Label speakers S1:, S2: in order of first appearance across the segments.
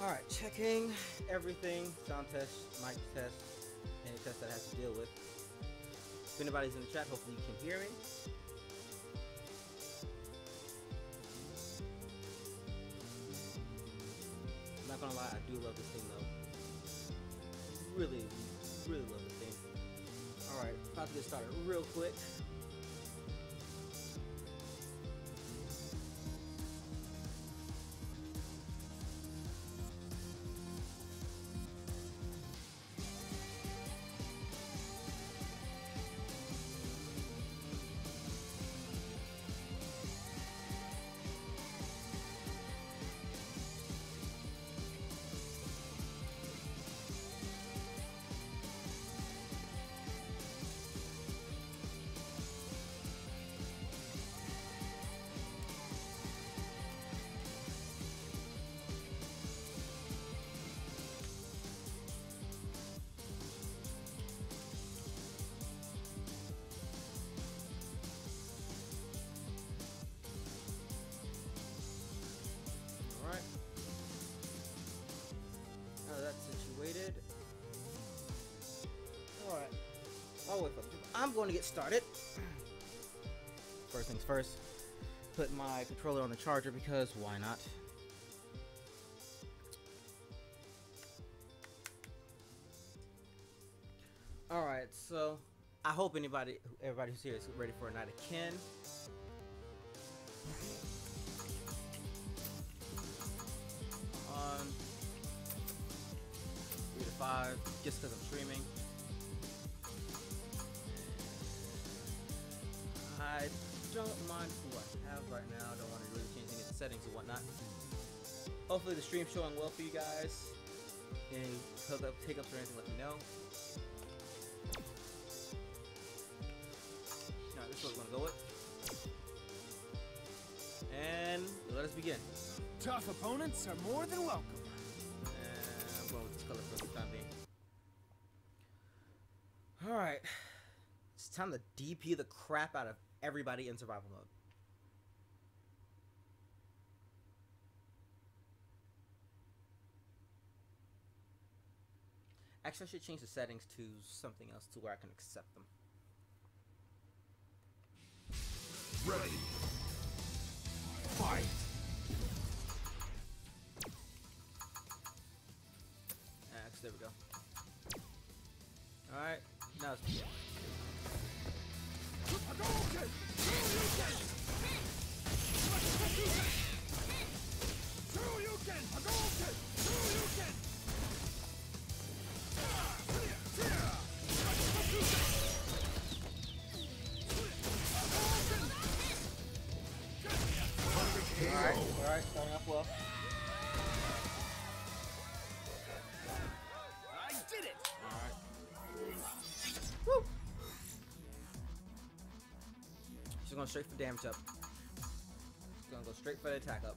S1: Alright, checking everything. Sound test, mic test, any test that I have to deal with. If anybody's in the chat, hopefully you can hear me. I'm not gonna lie, I do love this thing though. Really, really love this thing. Alright, about to get started real quick. I'm going to get started. First things first, put my controller on the charger because why not? Alright, so I hope anybody, everybody who's here is ready for a night of Ken. on three to five, just because I'm streaming. Settings and whatnot. Hopefully the stream's showing well for you guys. Any hiccups or anything, let me know. Alright, this is what we're gonna go with. And let us begin.
S2: Tough opponents are more than welcome.
S1: And I'm going with this color for the time being. Alright. It's time to DP the crap out of everybody in survival mode. Actually, I should change the settings to something else to where I can accept them.
S3: Ready. Fight.
S1: X, there we go. Alright, now it's Alright, straight for damage up. She's gonna go straight for the attack up.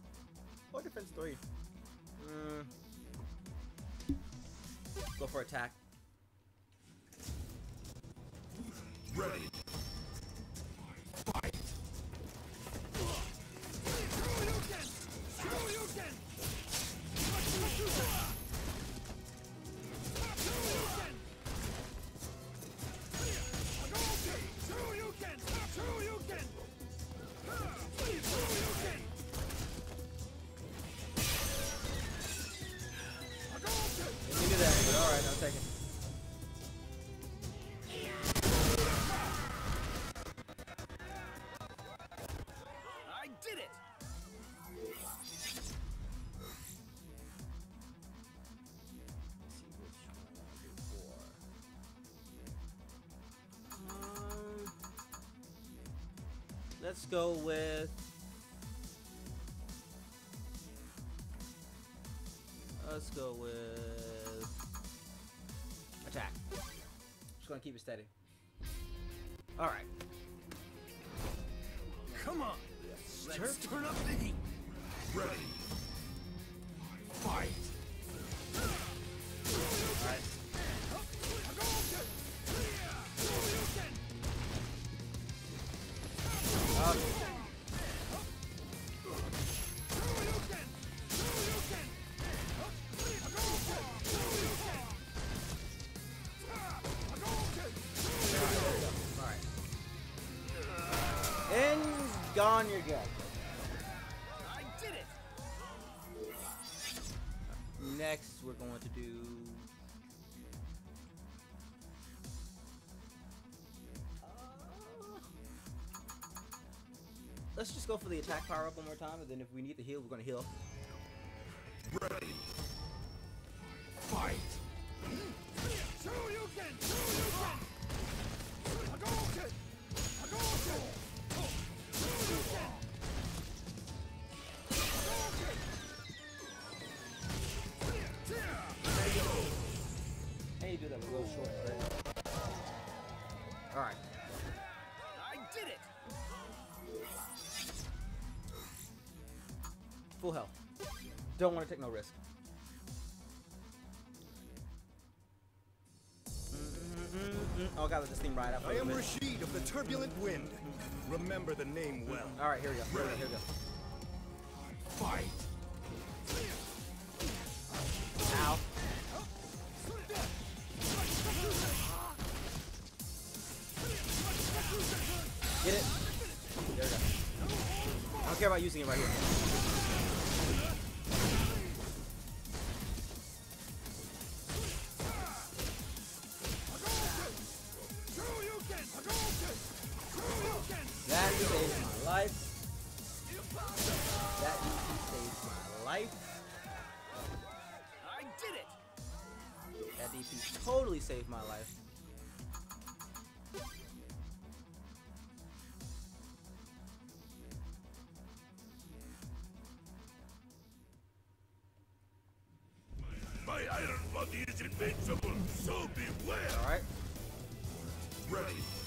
S1: Or defense 3. Mm. Go for attack.
S3: Ready.
S1: Let's go with. Let's go with attack. Just gonna keep it steady. All right.
S2: Come on! Let's turn up the heat!
S3: Ready.
S1: Gone you're.
S2: I did it!
S1: Next, we're going to do. Let's just go for the attack power up one more time, and then if we need to heal, we're gonna heal.
S3: Ready.
S1: Don't want to take no risk. Mm-hmm, mm-hmm. Oh, I gotta let this thing ride out
S4: I am
S1: minute.
S4: Rashid of the Turbulent Wind. Remember the name well.
S1: All right, here we go. Here we go. Here we go.
S3: Fight.
S1: Ow. Get it? There we go. I don't care about using it right here.
S3: Invincible, so beware.
S1: All right.
S3: Ready.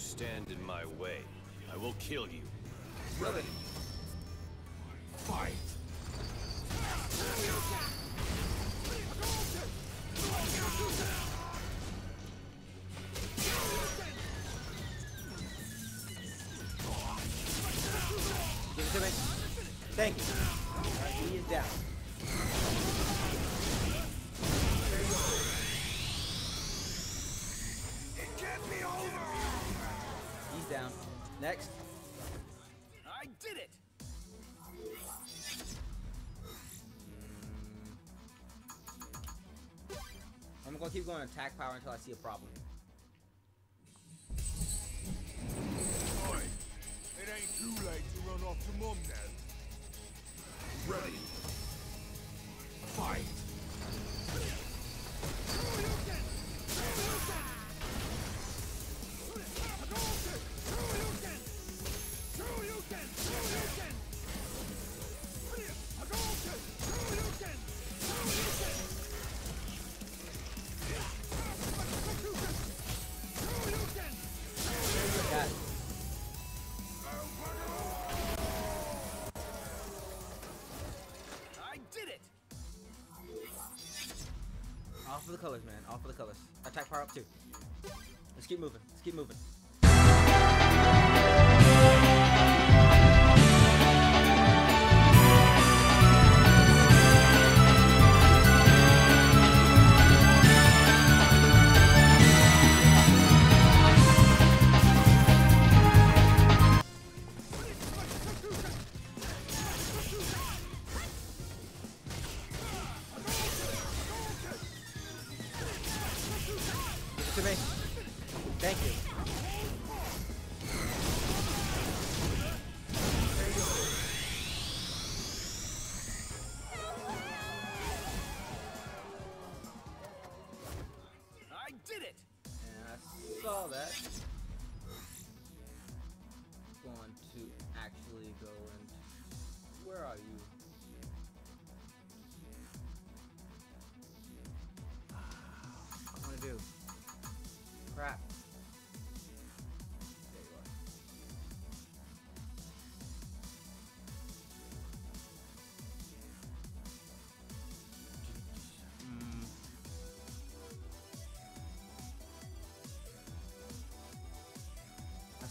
S5: Stand in my way, I will kill you.
S1: Gonna keep going attack power until I see a problem. Keep moving. Let's keep moving.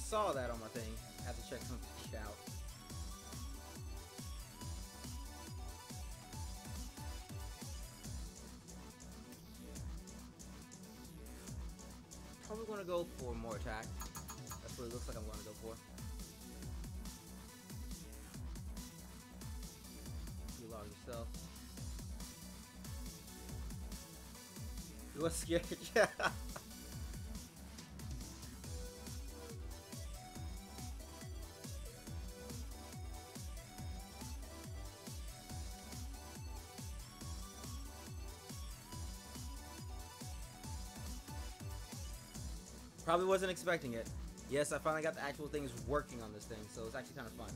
S1: Saw that on my thing. I have to check something out. Probably gonna go for more attack. That's what it looks like I'm gonna go for. You log yourself. You was scared, yeah. Probably wasn't expecting it. Yes, I finally got the actual things working on this thing, so it's actually kind of fun.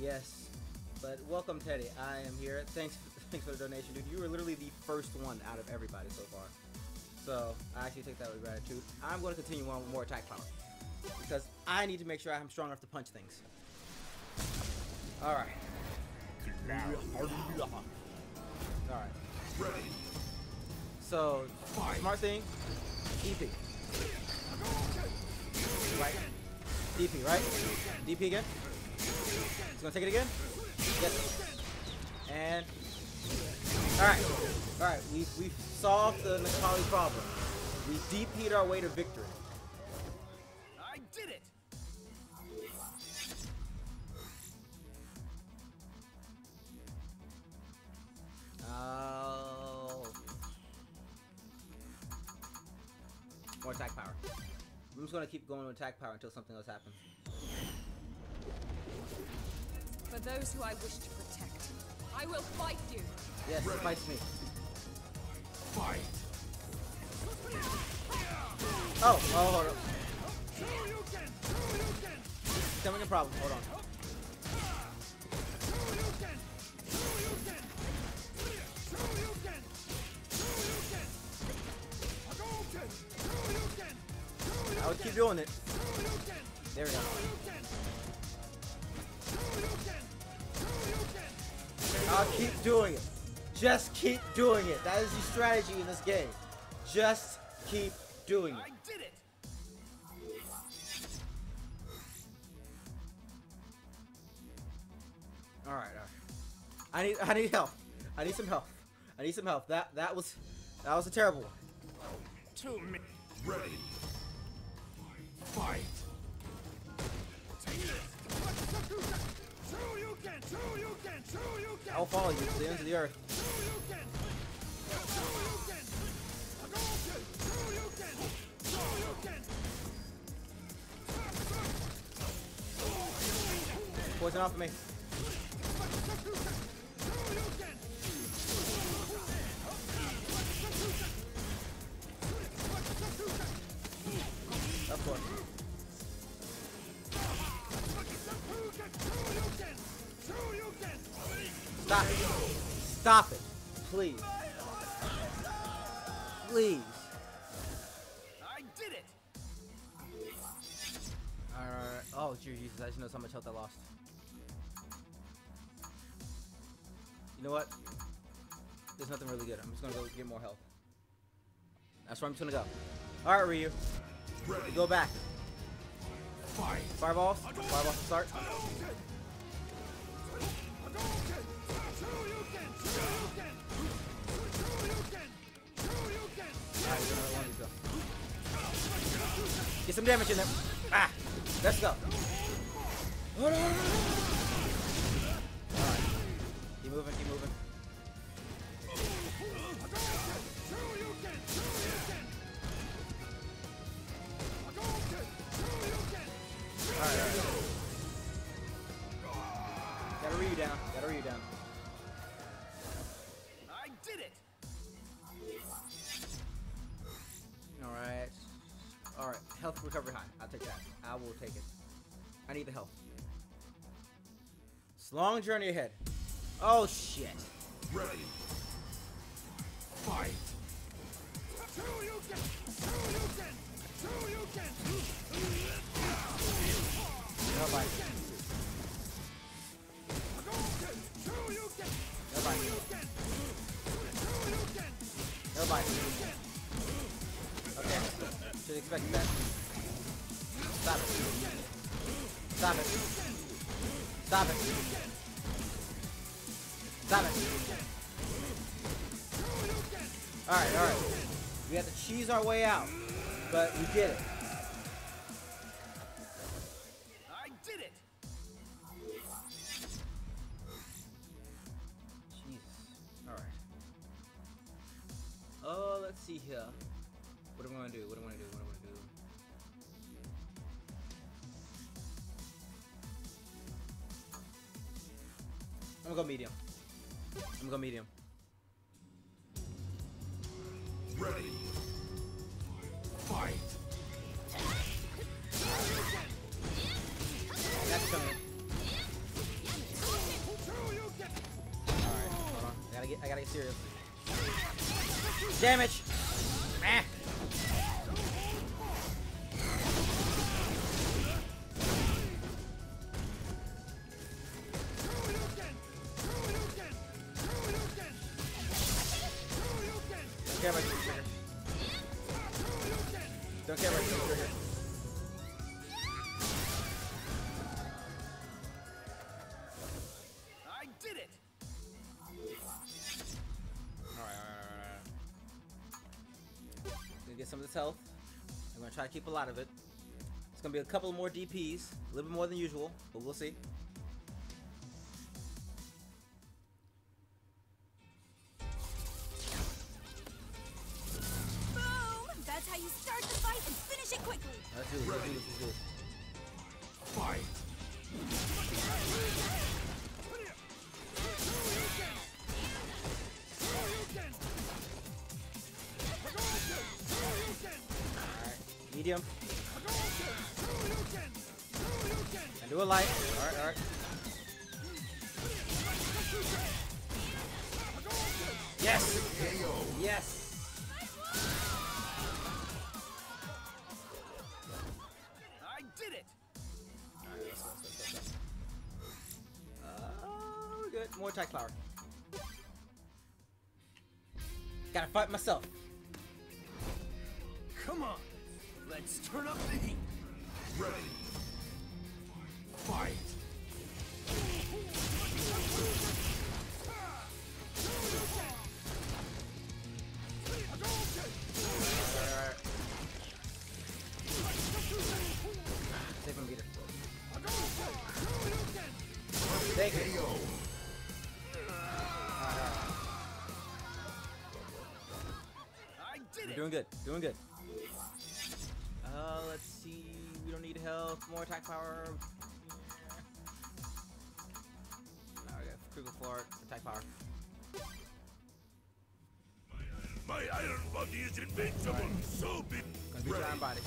S1: Yes, but welcome, Teddy. I am here. Thanks, thanks for the donation, dude. You were literally the first one out of everybody so far. So I actually take that with gratitude. I'm going to continue on with more attack power because I need to make sure I'm strong enough to punch things. All right. All right.
S3: Ready.
S1: So, smart thing, DP. Right. DP, right? DP again. He's gonna take it again. Yes. And all right, all right. We we solved the Necalli problem. We DP'd our way to victory. Attack power until something else happens.
S6: For those who I wish to protect, I will fight you.
S1: Yes, it fights me.
S3: Fight.
S1: Oh, oh, hold on.
S2: Shoryuken! Shoryuken!
S1: Coming a problem. Hold on. I would keep doing it. There we go. I'll keep doing it. Just keep doing it. That is the strategy in this game. Just keep doing
S2: I
S1: it.
S2: did it!
S1: All right, all right. I need I need help. I need some help. I need some help. That that was that was a terrible one.
S2: Two minutes.
S3: Ready. Fight.
S1: I'll follow you to the ends of the earth. Poison off of me. Of course. Stop it. Stop it. Please. Please.
S2: I did it!
S1: Alright. Oh, dear Jesus. I just noticed how much health I lost. You know what? There's nothing really good. I'm just gonna go get more health. That's where I'm just gonna go. Alright, Ryu.
S3: Ready.
S1: Go back. Fireballs. Fireballs to start. Get some damage in there. Ah! Let's go. Alright. Keep moving, keep moving. Alright, alright. Down. Gotta down.
S2: I did it!
S1: Alright. Alright. Health recovery high. I'll take that. I will take it. I need the health. It's a long journey ahead. Oh shit.
S3: Ready.
S4: Fight!
S1: Nobody. Nobody. Okay. Should expect that. Stop it. Stop it. Stop it. Stop it. Alright, alright. We have to cheese our way out. But we did it. Health. I'm gonna try to keep a lot of it. It's gonna be a couple more DPs, a little bit more than usual, but we'll see. Gotta fight myself.
S2: Come on! Let's turn up the heat!
S4: Ready!
S1: Doing good. Uh, let's see. We don't need health. More attack power. Now we got Krieger Fart. Attack power.
S3: My iron body is invincible, so be
S1: Gonna your iron body.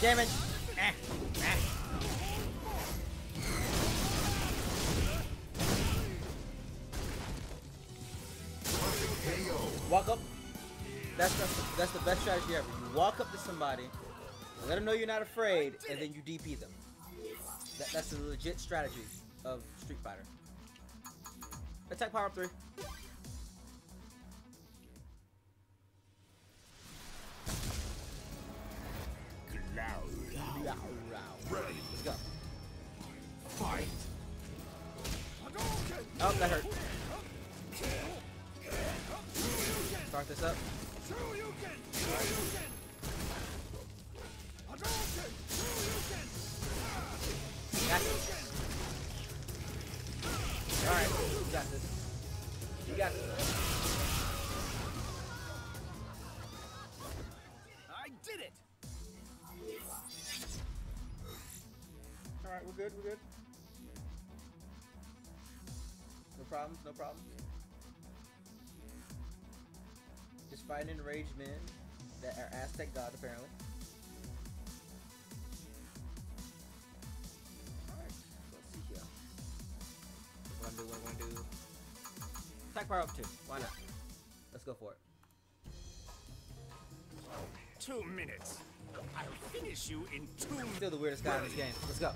S1: Damage. Eh. Eh. Walk up. That's the, that's the best strategy ever. You walk up to somebody, let them know you're not afraid, and then you DP them. That, that's the legit strategy of Street Fighter. Attack power up three. Alright, we're good, we're good. problems, no problems. Just fighting enraged men that are Aztec gods, apparently. Alright, let's see here. What I'm gonna do, what I'm gonna do. Attack power up two. Why not? Let's go for it.
S2: Two minutes. I'll finish you in two
S1: Still the weirdest guy in this game. Let's go.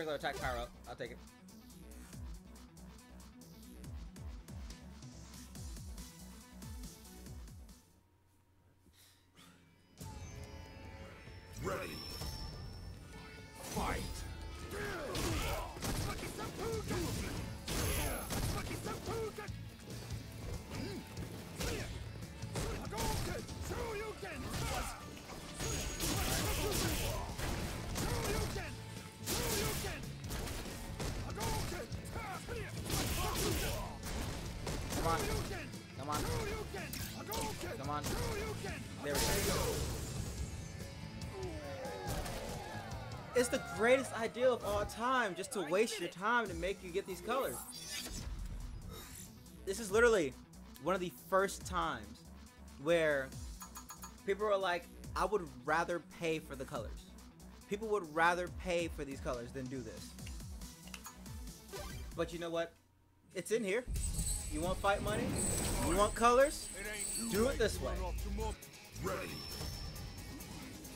S1: Regular attack power up. I'll take it. Greatest idea of all time just to waste your time to make you get these colors. This is literally one of the first times where people are like, I would rather pay for the colors. People would rather pay for these colors than do this. But you know what? It's in here. You want fight money? You want colors? Do it this way.
S3: Ready.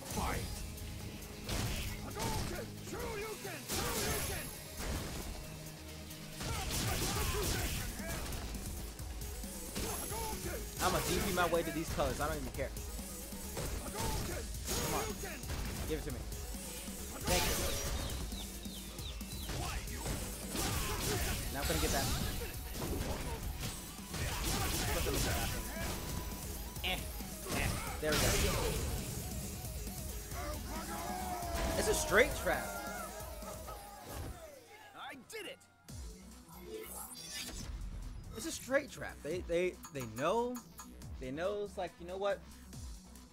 S2: Fight.
S1: My way to these colors. I don't even care. Come on. Give it to me. Thank you. Now I'm gonna get that. Put them in there. Eh. Eh. There we go. It's a straight trap.
S2: I did it.
S1: It's a straight trap. They they they know, they know. It's like you know what,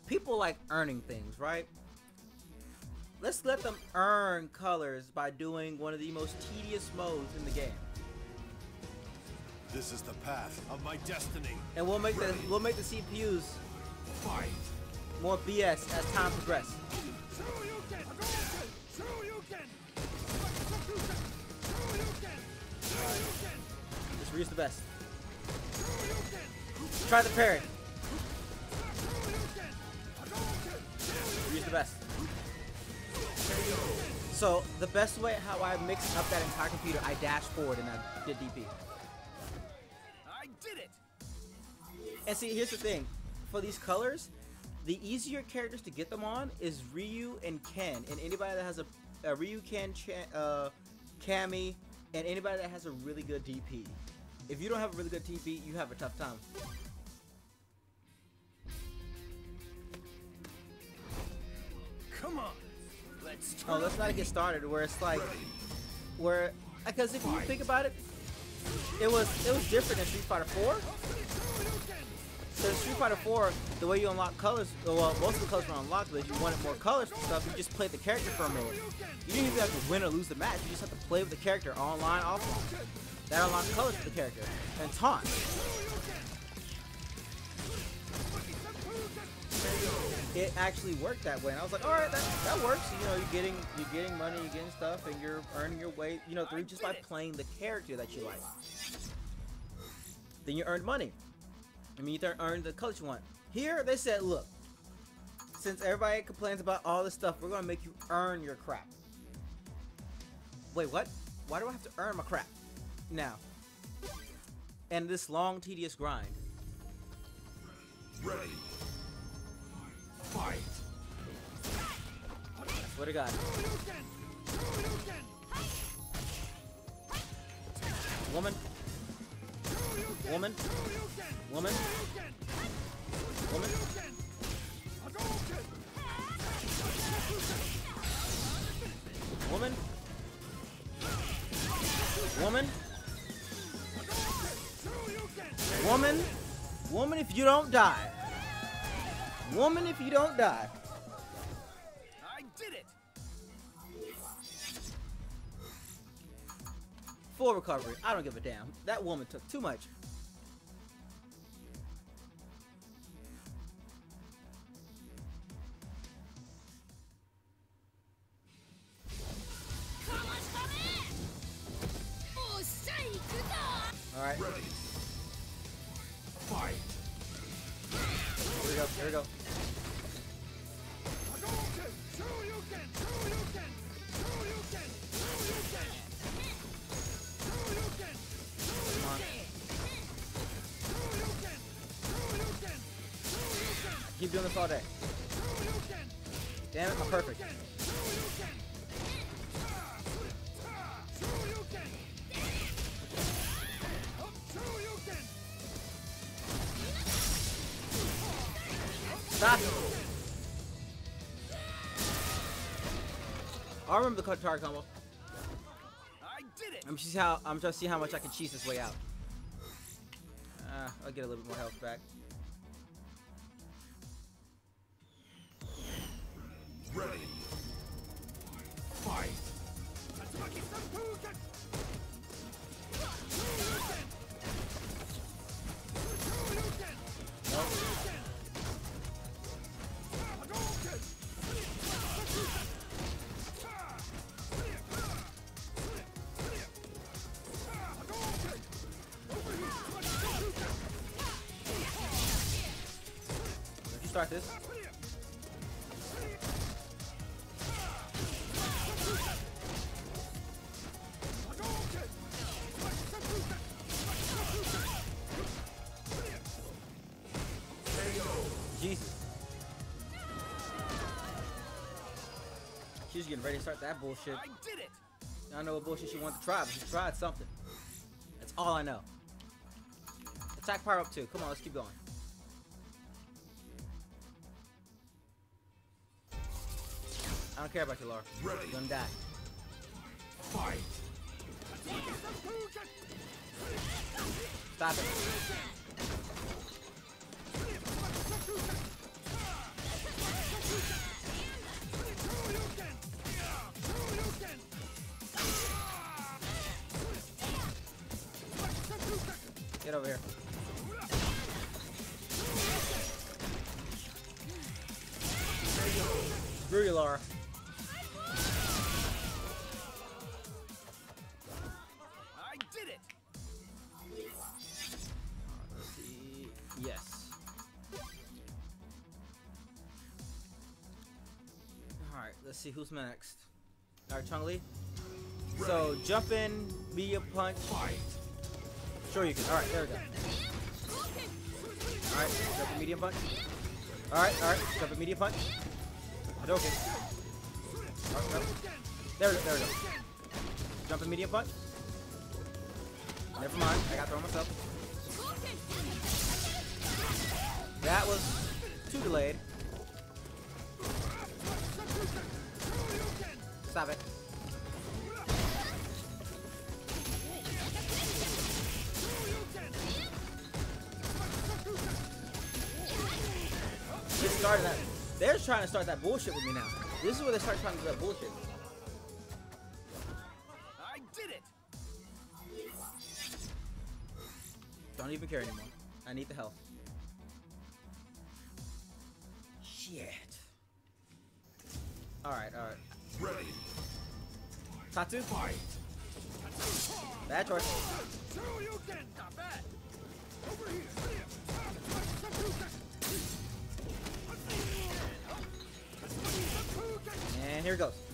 S1: people like earning things, right? Let's let them earn colors by doing one of the most tedious modes in the game,
S5: This is the path of my destiny.
S1: and we'll make the we'll make the CPUs
S2: Fight.
S1: more BS as time progresses. Just Ryu's the best. Try the parry. Ryu's the best. So the best way how I mixed up that entire computer, I dashed forward and I did DP.
S2: I did it.
S1: And see, here's the thing: for these colors, the easier characters to get them on is Ryu and Ken, and anybody that has a, a Ryu, Ken, Ch- uh, Cammy, and anybody that has a really good DP. If you don't have a really good DP, you have a tough time.
S2: Come on. Let's
S1: Oh, let's not get started where it's like, where, because if you think about it, it was it was different in Street Fighter 4. So in Street Fighter 4, the way you unlock colors, well, most of the colors were unlocked, but if you wanted more colors and stuff, you just played the character for a minute. You didn't even have to win or lose the match. You just have to play with the character online, offline. That unlocked colors for the character and taunt. It actually worked that way, and I was like, all right, that, that works. You know, you're getting you're getting money, you're getting stuff, and you're earning your way. You know, through just by playing the character that you like. Then you earned money. I mean, you earned the you want. Here, they said, look, since everybody complains about all this stuff, we're gonna make you earn your crap. Wait, what? Why do I have to earn my crap now? And this long, tedious grind.
S3: Ready.
S2: Fight.
S1: Swear to God. Woman. Woman. Woman. Woman. Woman. Woman. Woman. Woman, if you don't die. Woman, if you don't die.
S2: I did it!
S1: Full recovery. I don't give a damn. That woman took too much. Alright.
S3: Ready. Fight.
S1: Here we go. Here we go. Keep doing this all day. Damn it, I'm perfect. Stop. I remember the target combo.
S2: I did it!
S1: I'm just how I'm trying to see how much I can cheese this way out. Uh, I'll get a little bit more health back.
S3: Ready. Fight.
S1: That bullshit.
S2: I did it!
S1: I don't know what bullshit she wanted to try, but she tried something. That's all I know. Attack power up too. Come on, let's keep going. I don't care about you, Laura.
S3: Ready.
S1: You're gonna die.
S3: Fight.
S1: Stop it. Get over here. Screw you, Laura.
S2: I did it!
S1: Let's see. Yes. Alright, let's see who's next. Alright, Chun Li. So, jump in, medium punch.
S3: Fight.
S1: Sure you can. Alright, there we go. Alright, jump in, medium punch. Alright, alright, jump in, medium punch. Hadouken. Alright, no. There we go, there we go. Jump in, medium punch. Never mind, I got thrown myself. That was too delayed. Stop it. Started that. They're trying to start that bullshit with me now. This is where they start trying to do that bullshit.
S2: I did it!
S1: Don't even care anymore. I need the health. Shit. Alright, alright.
S3: Ready.
S1: Tatsu?
S3: Fight.
S1: Bad choice.
S2: Not bad!
S1: And here it goes.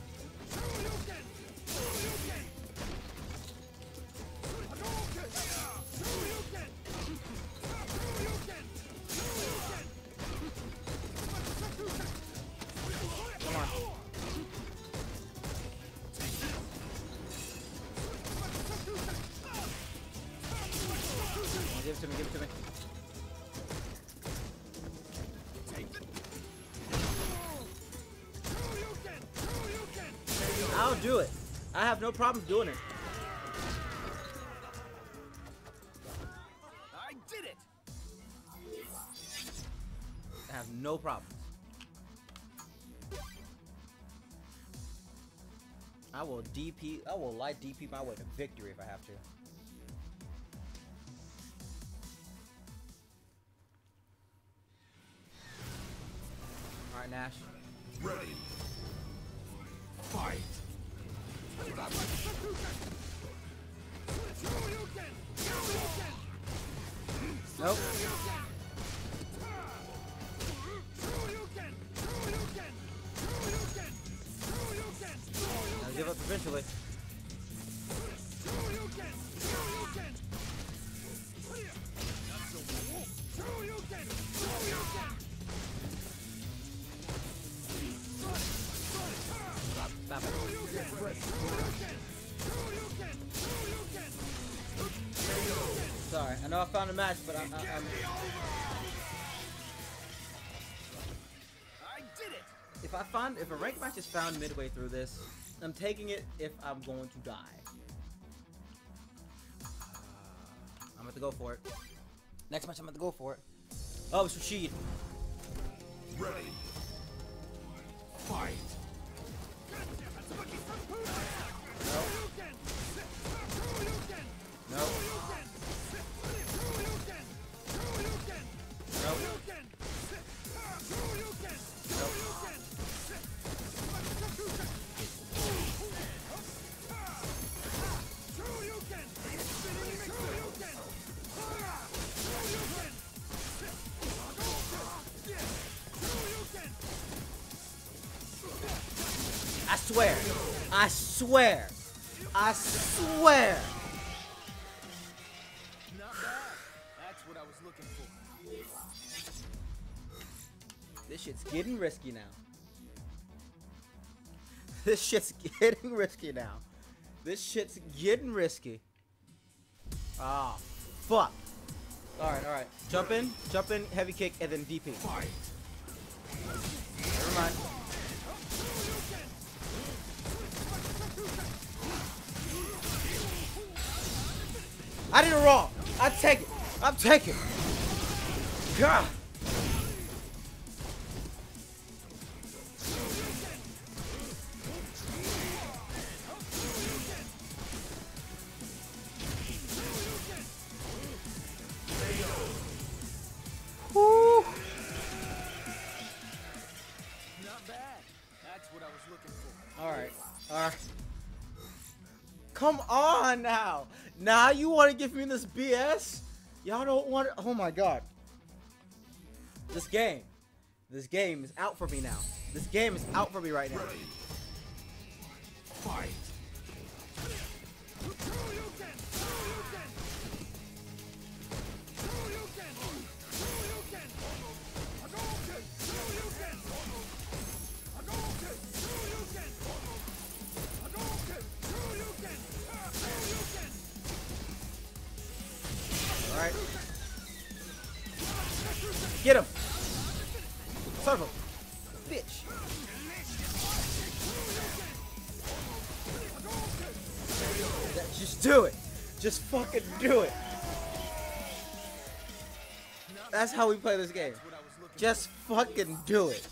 S1: No problem doing it.
S2: I did it!
S1: I have no problem. I will DP. I will light DP my way to victory if I have to. Match, but I'm, I'm, I'm
S2: I did it!
S1: if I find if a ranked match is found midway through this, I'm taking it if I'm going to die. I'm about to go for it. Next match, I'm about to go for it. Oh, it's Rashid.
S3: Ready.
S1: Swear. I swear. I swear. This shit's getting risky now. This shit's getting risky now. This shit's getting risky. Ah, fuck. Alright, alright. Jump in, jump in, heavy kick, and then DP. Never mind. I did it wrong. I take it. I'm taking it. God. All right. All right. Come on now. Now you want to give me this BS? Y'all don't want it. Oh my god. This game. This game is out for me now. This game is out for me right now.
S3: Ready.
S4: Fight!
S1: All right. Get him. Of a bitch. Just do it. Just fucking do it. That's how we play this game. Just fucking do it.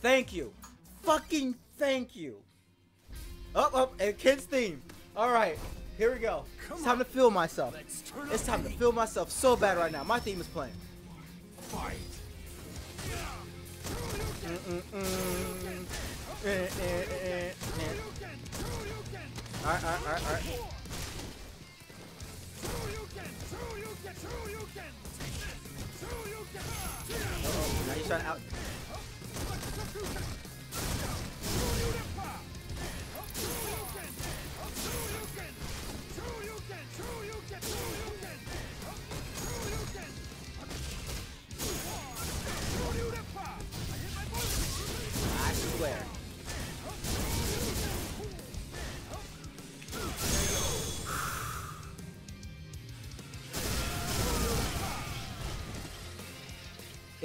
S1: Thank you. Fucking thank you. Up, up, and kids theme. All right, here we go. It's time to feel myself. It's time to feel myself so bad right now. My theme is playing.
S4: Fight!
S1: Eh, eh, eh, eh. All right, all right, all right, all right. Uh-oh, now you're trying to out.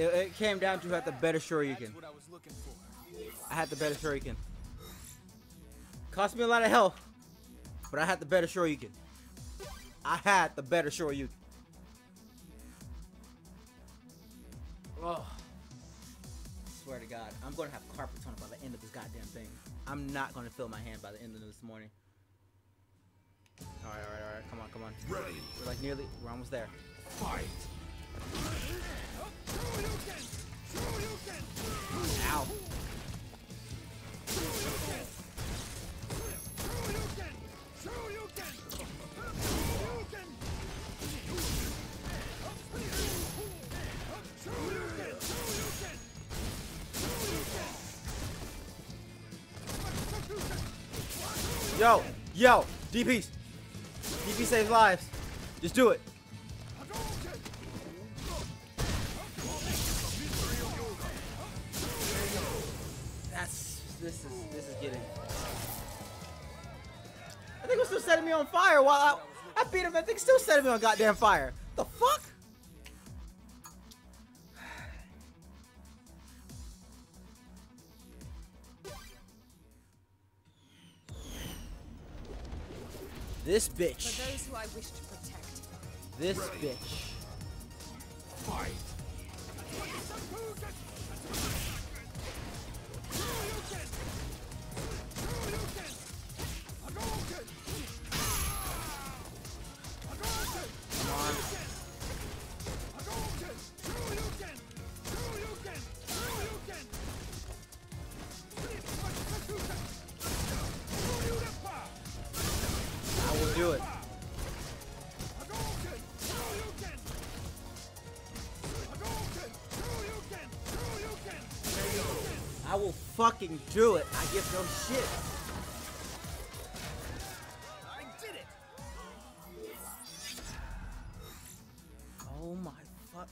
S1: It, it came down to who had the better Shoryuken.
S2: That's what I was looking for.
S1: I had the better Shoryuken. Cost me a lot of health, but I had the better Shoryuken. I had the better Shoryuken. Oh, swear to God, I'm gonna have carpets on it by the end of this goddamn thing. I'm not gonna feel my hand by the end of this morning. All right, all right, all right. Come on, come on.
S3: Ready.
S1: We're like nearly. We're almost there.
S3: Fight.
S1: Yo, yo, DPs. DP saves lives. Just do it. This is this is getting. I think it was still setting me on fire while I, I beat him. I think still setting me on goddamn fire. The fuck? This bitch.
S6: For
S1: bitch.
S6: those who I wish to protect.
S1: This bitch.
S3: Fight.
S1: Fucking do it. I give no shit.
S2: I did it!
S1: Oh my fuck.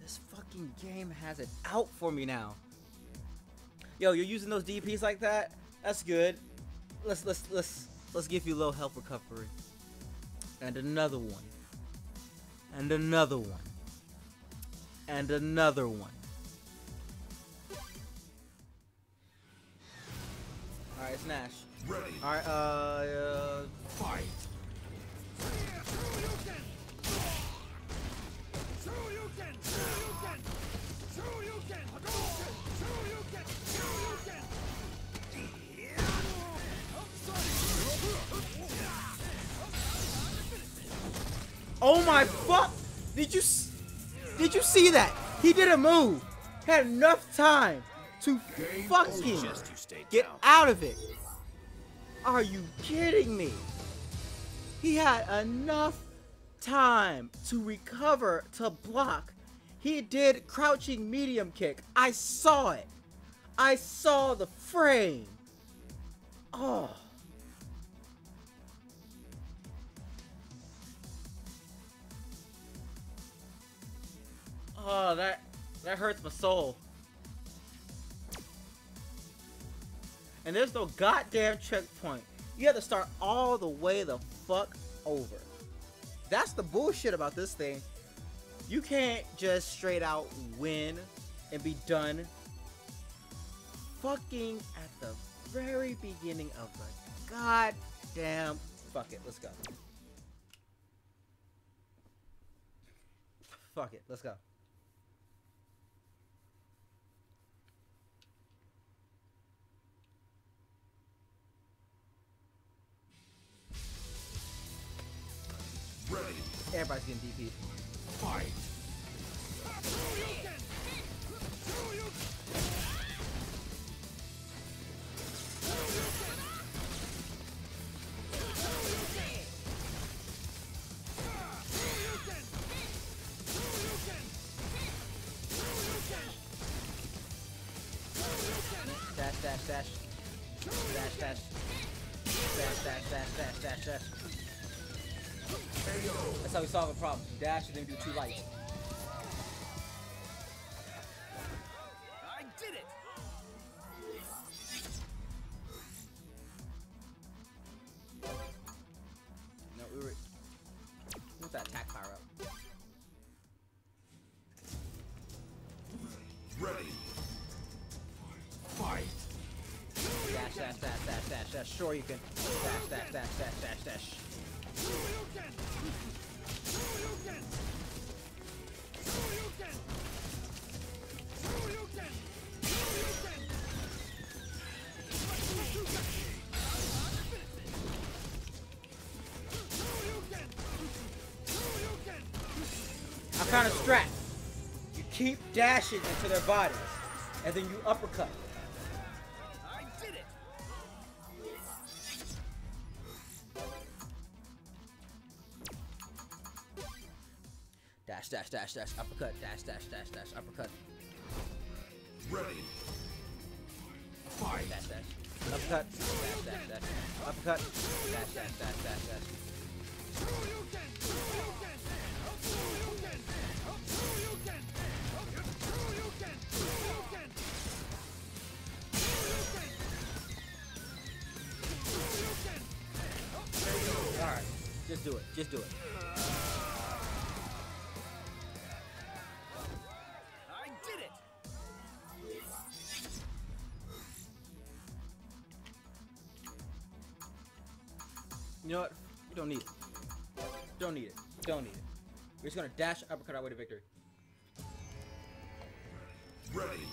S1: This fucking game has it out for me now. Yo, you're using those DPs like that? That's good. Let's let's let's let's give you low health recovery. And another one. And another one. And another one. Alright, it's Nash.
S3: Ready.
S1: Alright, uh, uh
S3: Fight.
S1: Oh my fuck! Did you s- did you see that? He did a move. Had enough time to fucking
S5: you
S1: get out of it. Are you kidding me? He had enough time to recover to block. He did crouching medium kick. I saw it. I saw the frame. Oh. Oh, that that hurts my soul. And there's no goddamn checkpoint. You have to start all the way the fuck over. That's the bullshit about this thing. You can't just straight out win and be done. Fucking at the very beginning of the goddamn. Fuck it, let's go. Fuck it, let's go. Everybody's getting DP.
S3: Fight.
S1: Dash and then do two lights. Kind of strat. You keep dashing into their bodies, and then you uppercut.
S2: I did it!
S1: Dash, dash, dash, dash, uppercut, dash, dash, dash, dash, don't need it. Don't need it. Don't need it. We're just gonna dash uppercut our way to victory.
S3: Ready.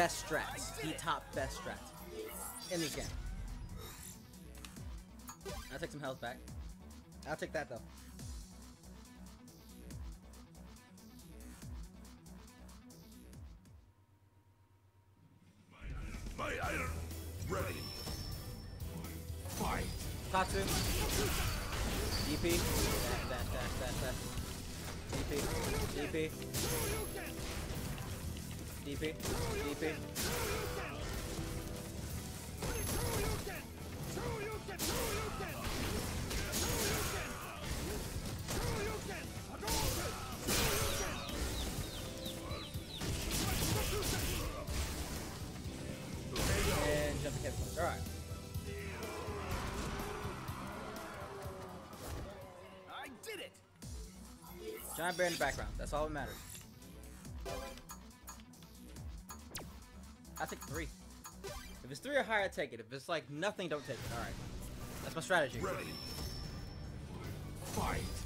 S1: Best strats. The top best strats in this game. I'll take some health back. I'll take that though.
S3: My iron. Ready. Fight.
S1: Tatsu. DP. DP. DP. DP. DP. And jump hit punch. Alright.
S2: I did it!
S1: Giant bear in the background. That's all that matters. If it's three or higher, I take it. If it's like nothing, don't take it. All right. That's my strategy.
S3: Ready. Fight.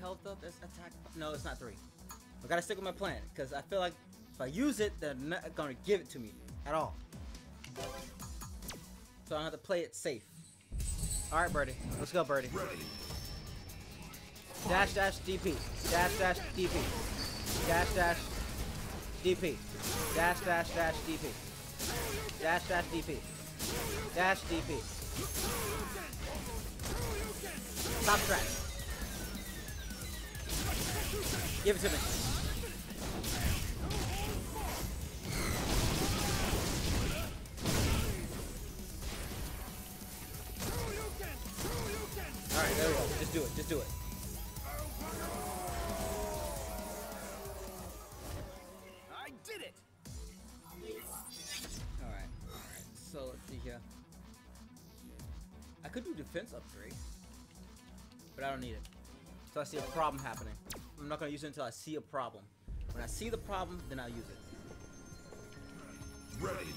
S1: Health up? This attack? No, it's not three. I gotta stick with my plan because I feel like if I use it, they're not gonna give it to me at all. So I have to play it safe. All right, Birdie. Let's go, Birdie. Dash dash DP. Dash dash DP. Dash dash DP. Dash dash dash DP. Dash dash DP. Dash DP. Top strat. Give it to me. Alright, there we go. Just do it. Just do it.
S2: I did it!
S1: Alright. Alright. So let's see here. I could do defense up three. But I don't need it. So I see a problem happening. I'm not gonna use it until I see a problem. When I see the problem, then I'll use it.
S3: Ready.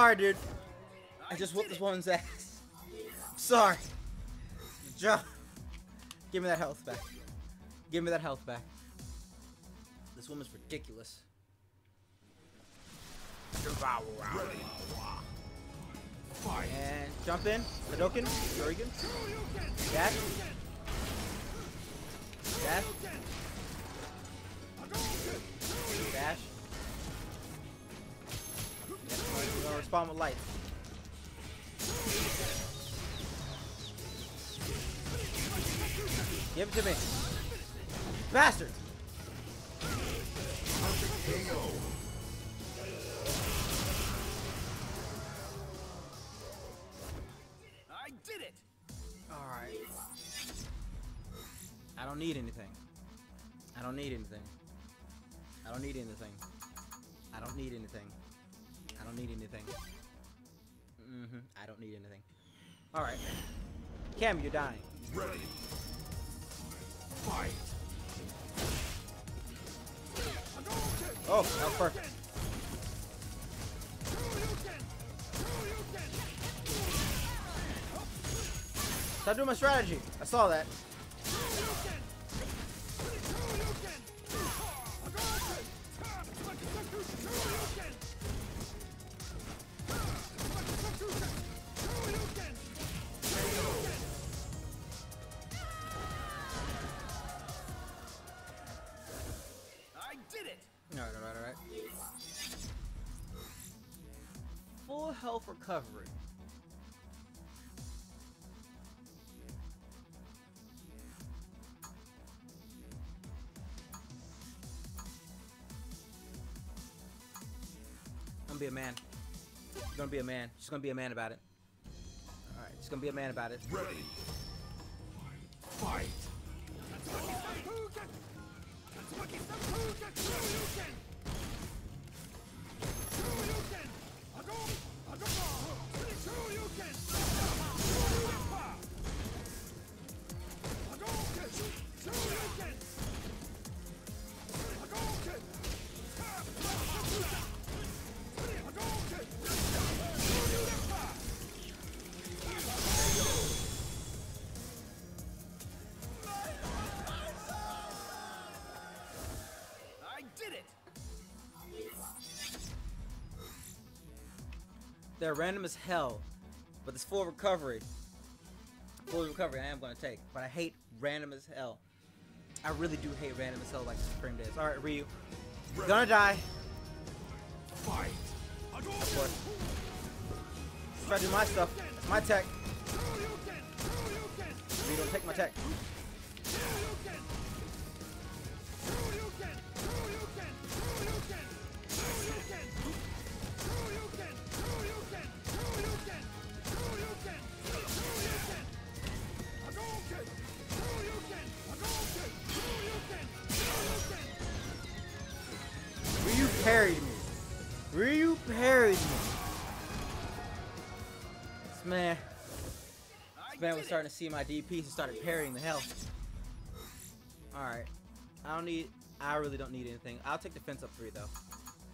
S1: Sorry, dude. I just whooped this woman's ass. Sorry. Job. Give me that health back. Give me that health back. This woman's ridiculous. And jump in. Hadouken. Dash. Dash. Dash. Gonna with light. Give it to me. Bastard!
S2: I did it!
S1: Alright. I don't need anything. I don't need anything. I don't need anything. I don't need anything. Don't need anything. Alright. Cam, you're dying.
S3: Ready. Fight.
S1: Oh, was perfect. Stop doing my strategy. I saw that. Alright, alright, alright. Full health recovery. Gonna be a man. Gonna be a man. She's gonna be a man about it. Alright, she's gonna be a man about it.
S3: Ready.
S2: I
S1: They're random as hell, but this full recovery, full recovery I am gonna take. But I hate random as hell. I really do hate random as hell like Supreme Days. All right, Ryu, you're gonna die.
S3: Fight.
S1: Of course. Try to do my stuff. My tech. Ryu, don't take my tech. See my DPs and started parrying the hell. Alright. I don't need, I really don't need anything. I'll take defense up three though.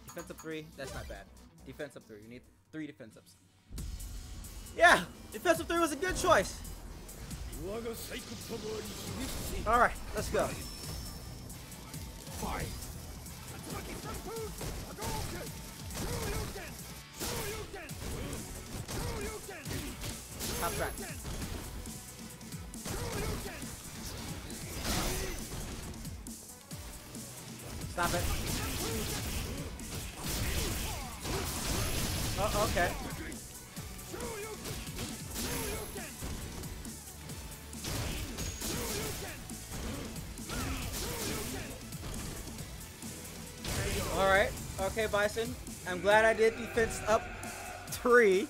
S1: Defense up three, that's not bad. Defense up three, you need three defense ups. Yeah, defense up three was a good choice. All right, let's go.
S4: Fight!
S1: Top track. Stop it. Oh, okay. All right. Okay, Bison. I'm glad I did defense up three.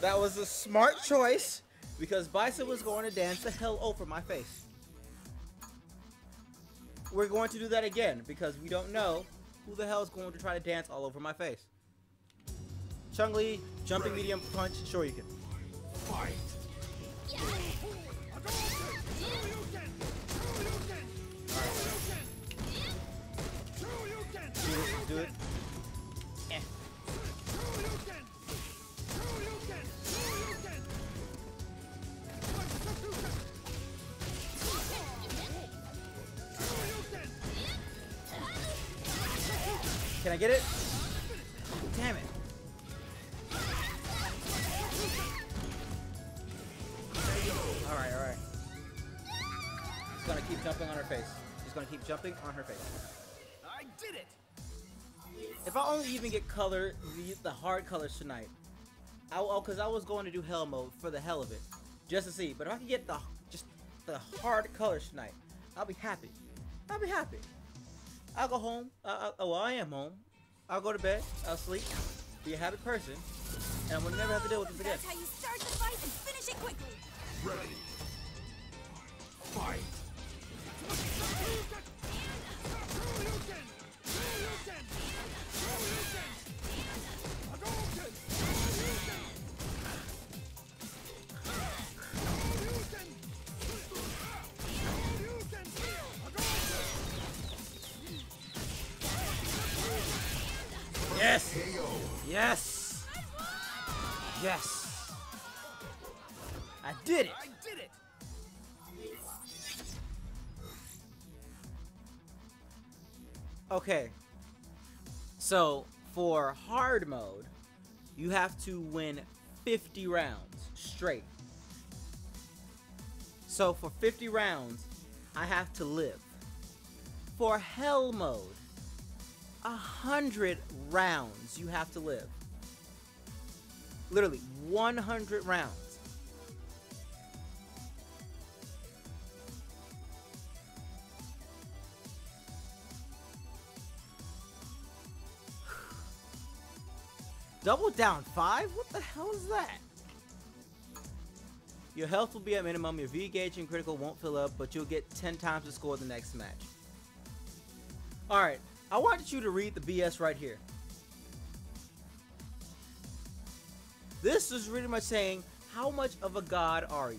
S1: That was a smart choice because Bison was going to dance the hell over my face. We're going to do that again because we don't know who the hell is going to try to dance all over my face. Chun Li, jumping medium punch, sure you can.
S4: Fight!
S1: Do this, do it. Can I get it? Damn it. Alright, alright. Just gonna keep jumping on her face. Just gonna keep jumping on her face.
S2: I did it!
S1: If I only even get color, the, the hard colors tonight, I, oh, cause I was going to do hell mode for the hell of it, just to see. But if I can get the just the hard colors tonight, I'll be happy. I'll be happy. I'll go home. Uh, uh, oh, well, I am home. I'll go to bed. I'll sleep. Be a happy person, and I will never have to deal with this again.
S7: That's how you start the fight and finish it quickly.
S4: Ready! Fight!
S1: Yes. Yes. Yes. I did it.
S2: I did it!
S1: Okay. So for hard mode, you have to win 50 rounds straight. So for 50 rounds, I have to live. For hell mode, a hundred rounds you have to live. Literally 100 rounds. Double down five? What the hell is that? Your health will be at minimum, your V gauge and critical won't fill up, but you'll get 10 times the score the next match. Alright, I wanted you to read the BS right here. This is really much saying, how much of a god are you?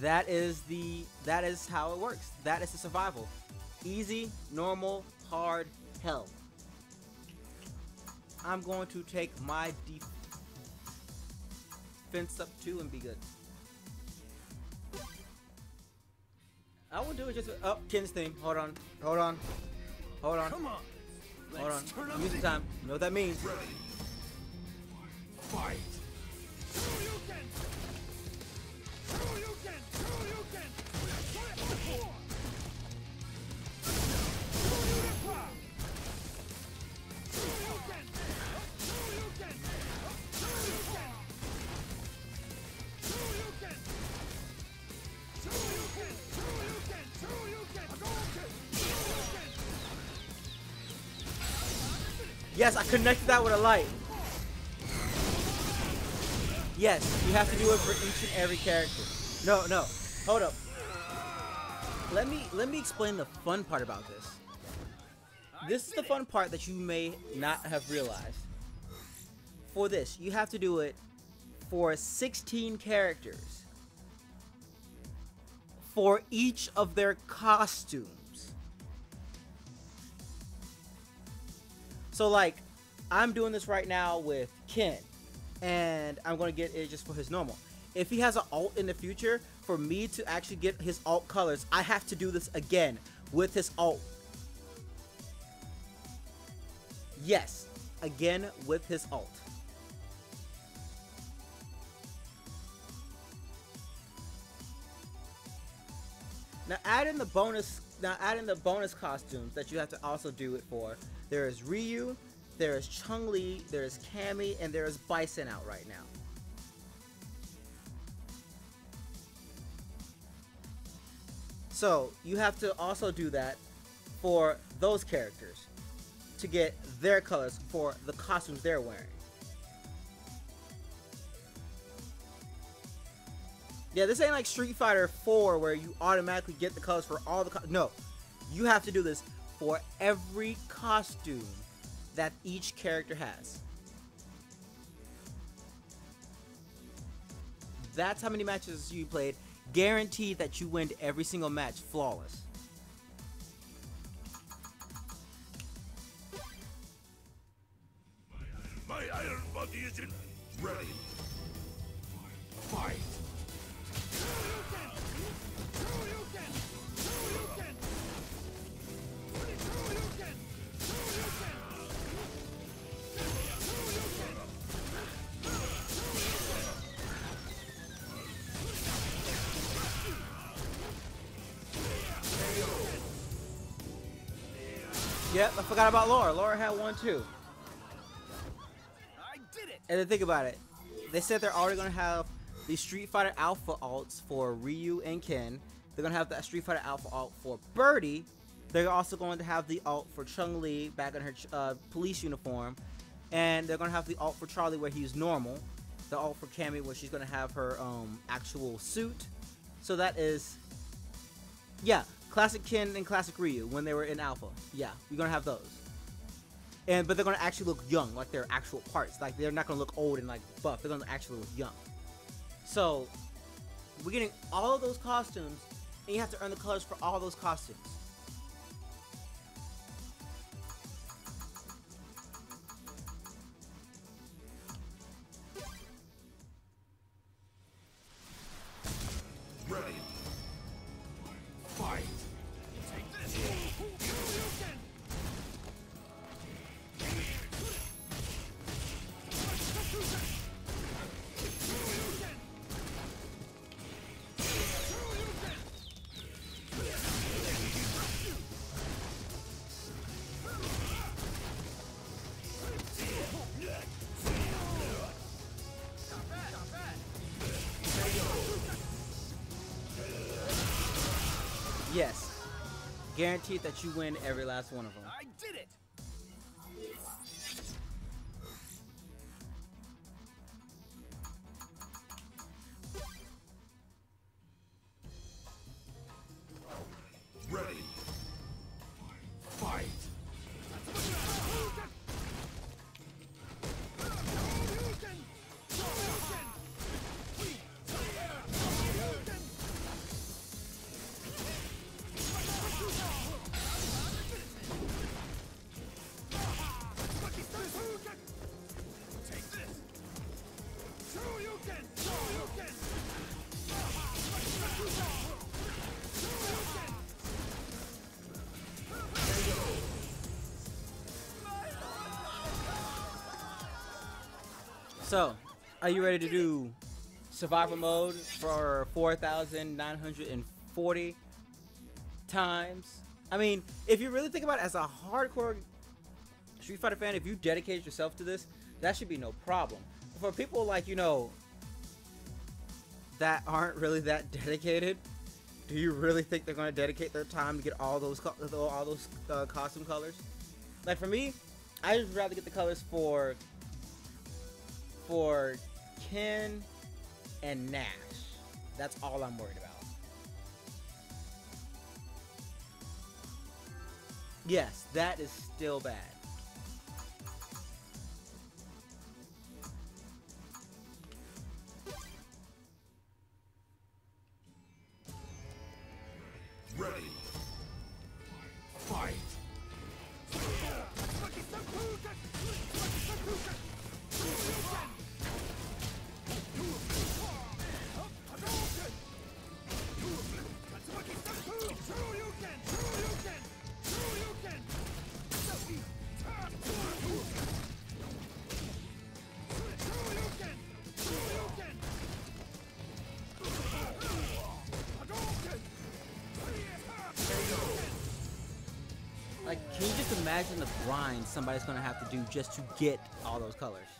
S1: That is the that is how it works. That is the survival. Easy, normal, hard, hell. I'm going to take my defense up too and be good. I will do it just oh Ken's theme. Hold on. Hold on. Hold on.
S2: Come on!
S1: Hold on. Music
S2: the-
S1: time. You know what that means.
S4: Fight!
S1: Yes, I connected that with a light. Yes, you have to do it for each and every character. No, no. Hold up. Let me let me explain the fun part about this. This is the fun part that you may not have realized. For this, you have to do it for 16 characters. For each of their costumes. So like, I'm doing this right now with Ken, and I'm gonna get it just for his normal. If he has an alt in the future, for me to actually get his alt colors, I have to do this again with his alt. Yes, again with his alt. Now add in the bonus. Now add in the bonus costumes that you have to also do it for. There is Ryu, there is Chun Li, there is Cammy, and there is Bison out right now. So you have to also do that for those characters to get their colors for the costumes they're wearing. Yeah, this ain't like Street Fighter 4 where you automatically get the colors for all the co- no. You have to do this for every costume that each character has. That's how many matches you played. Guaranteed that you win every single match flawless.
S3: My iron body is in ready.
S4: Fight!
S1: Yep, I forgot about Laura. Laura had one too.
S2: I did it!
S1: And then think about it. They said they're already gonna have the Street Fighter Alpha alts for Ryu and Ken. They're gonna have the Street Fighter Alpha alt for Birdie. They're also going to have the alt for Chun Li back in her uh, police uniform, and they're gonna have the alt for Charlie where he's normal. The alt for Cammy where she's gonna have her um, actual suit. So that is, yeah, classic Ken and classic Ryu when they were in Alpha. Yeah, you're gonna have those and but they're gonna actually look young, like they're actual parts. Like they're not gonna look old and like buff. They're gonna actually look young. So we're getting all of those costumes, and you have to earn the colors for all those costumes. Guaranteed that you win every last one of them. Are you ready to do survival mode for 4,940 times? I mean, if you really think about it as a hardcore Street Fighter fan, if you dedicate yourself to this, that should be no problem. For people like, you know, that aren't really that dedicated, do you really think they're going to dedicate their time to get all those all those uh, costume colors? Like for me, I just rather get the colors for for Ken and Nash. That's all I'm worried about. Yes, that is still bad. Somebody's gonna have to do just to get all those colors?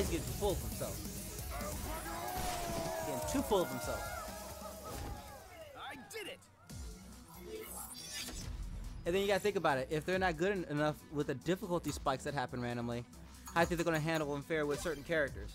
S1: He's getting too full of himself. Getting too full of himself.
S2: I did it!
S1: And then you gotta think about it. If they're not good enough with the difficulty spikes that happen randomly, you think they're gonna handle and fare with certain characters?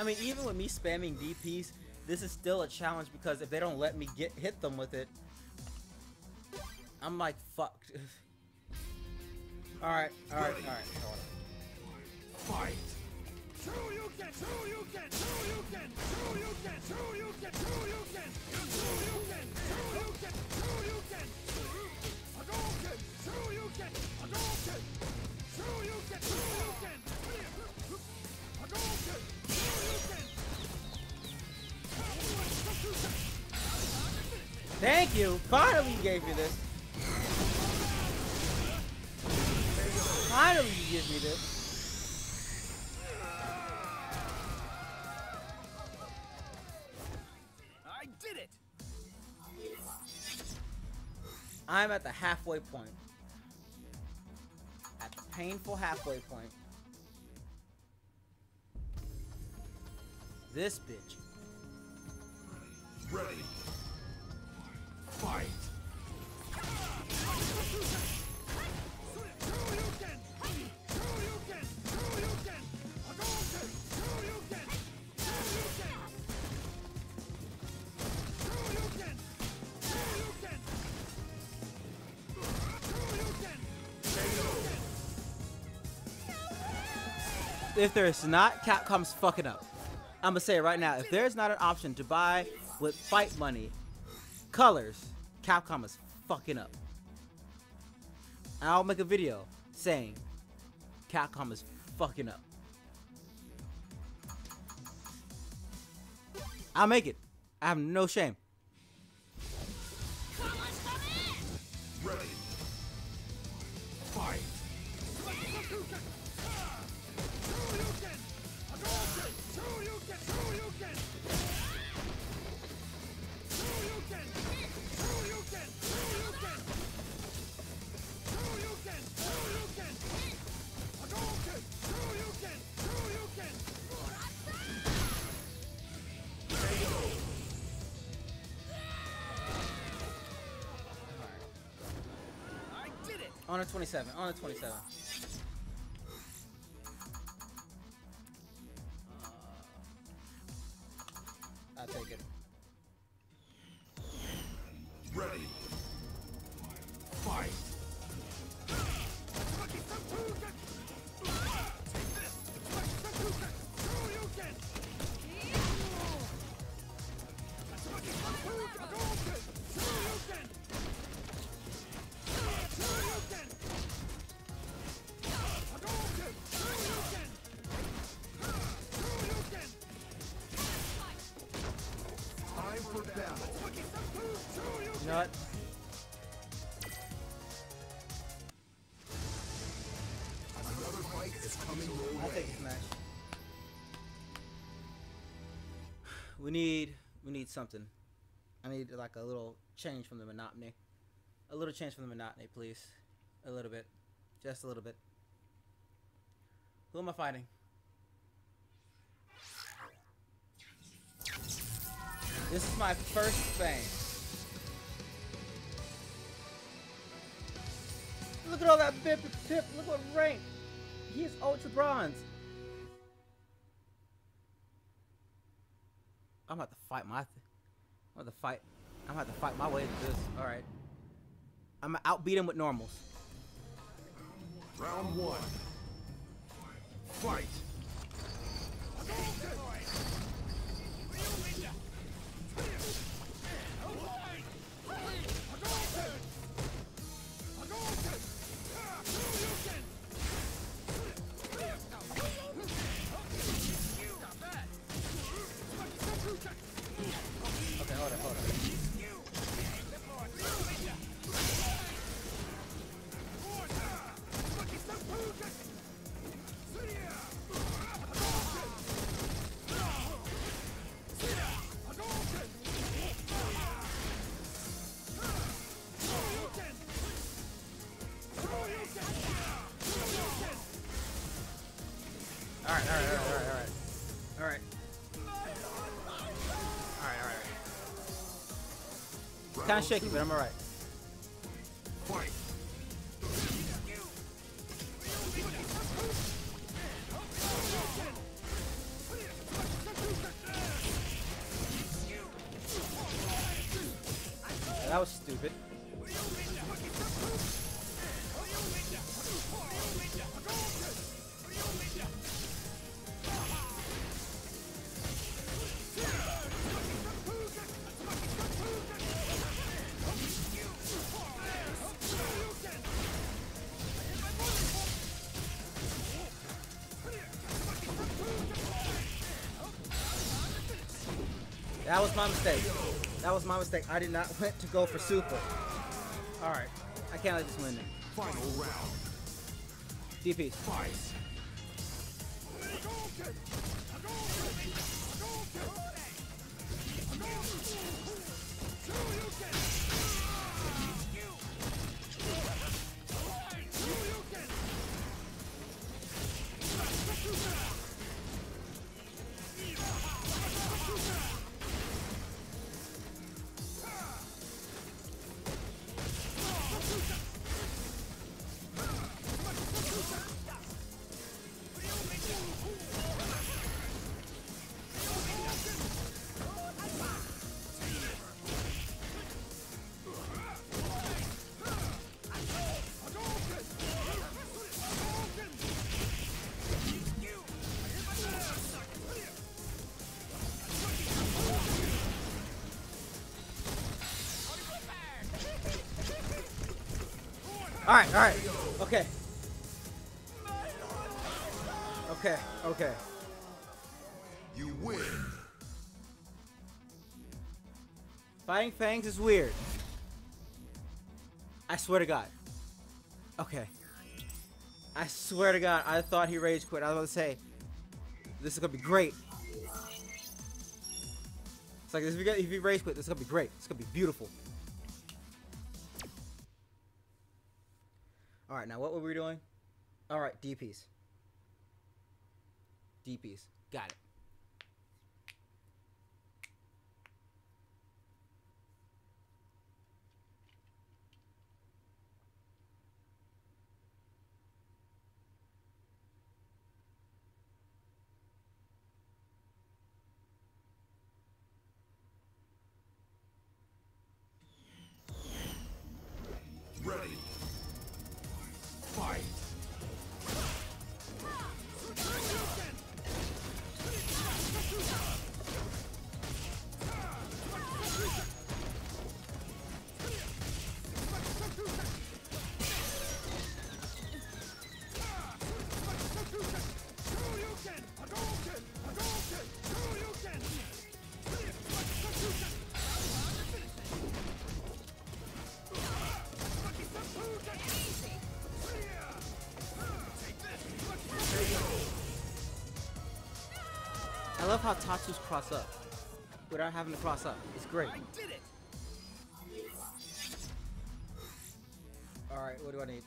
S2: I
S1: mean, even with me spamming DPs, this is still a challenge because if they don't let me get hit them with it, I'm like fucked. alright, alright, alright.
S3: Fight.
S4: Shoryuken, true you can, Shoryuken, true you can, Shoryuken, true you can, Shoryuken, true you can, true you can. Hadouken, Shoryuken, Hadouken, true
S1: Thank you! Finally you gave me this! Finally you give me this!
S2: I did it!
S1: I'm at the halfway point. At the painful halfway point. This bitch.
S3: Ready.
S1: If there's not, Capcom's fucking up. I'm gonna say it right now. If there's not an option to buy with fight money, colors, Capcom is fucking up. And I'll make a video saying Capcom is fucking up. I'll make it. I have no shame.
S3: Ready.
S1: On a 27. On a 27. Something. I need like a little change from the monotony. A little change from the monotony, please. A little bit. Just a little bit. Who am I fighting? This is my first thing. Look at all that pip pip. Look what rank. He is ultra bronze. I'm about to fight my. Th- I'm about to fight. I'm about to fight my way to this. All right. I'm gonna outbeat him with normals.
S3: Round one. Fight.
S1: Of shaky, but I'm all right. My mistake. I did not want to go for super. All right, I can't let this win.
S3: Final round.
S1: DPs.
S3: Fight.
S1: Fighting Fangs is weird. I swear to God. Okay. I swear to God, I thought he rage quit. I was about to say, this is gonna be great. It's like if you rage quit, this is gonna be great. It's gonna be beautiful. All right, now what were we doing? All right, DPs. DPs. Got it. Tatsu's cross up without having to cross up. It's great.
S2: I did it!
S1: All right, what do I need?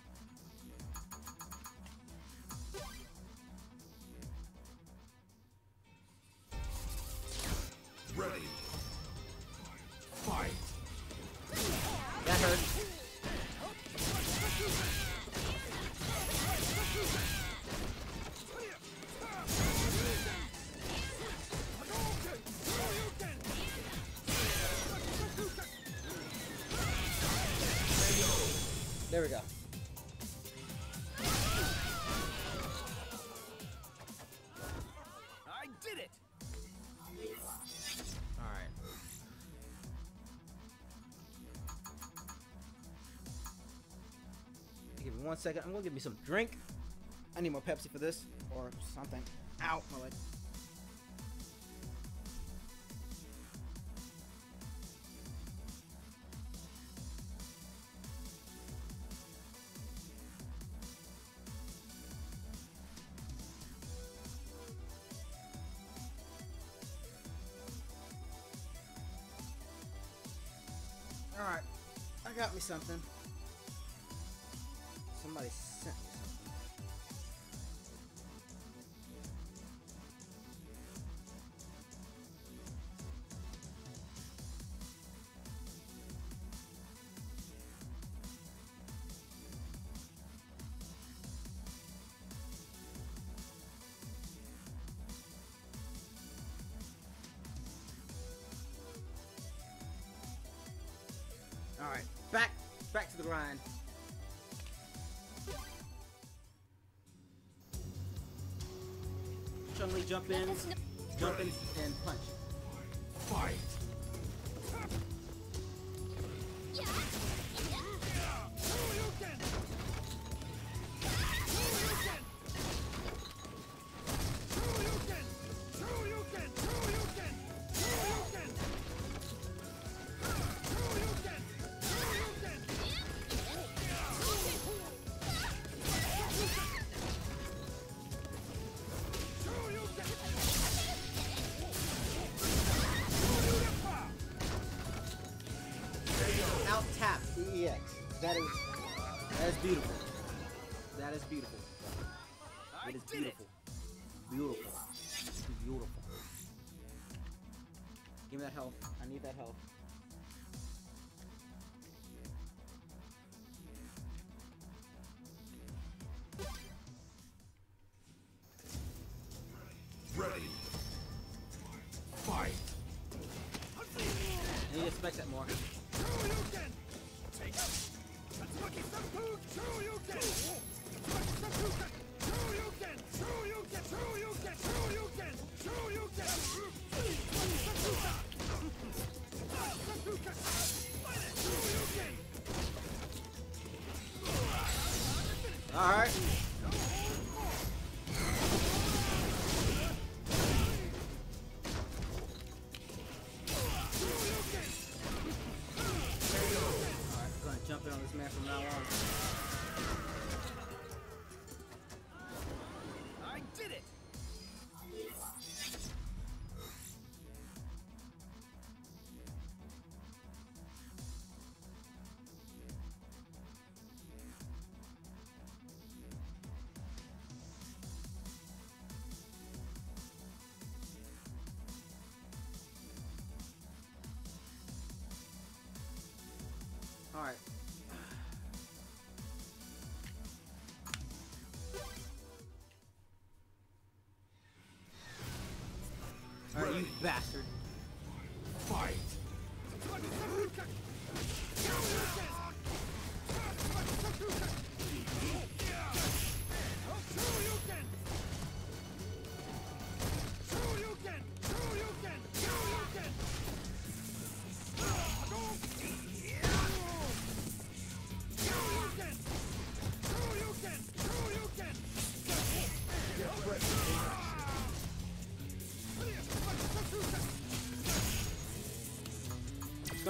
S1: One second. I'm gonna give me some drink. I need more Pepsi for this or something. Ow, my leg. All right, I got me something. Back, back to the grind. Chun Li jump in, jump in, and punch. That health.
S3: Ready. Fight.
S1: I need to expect that more. Alright. Alright, you bastard.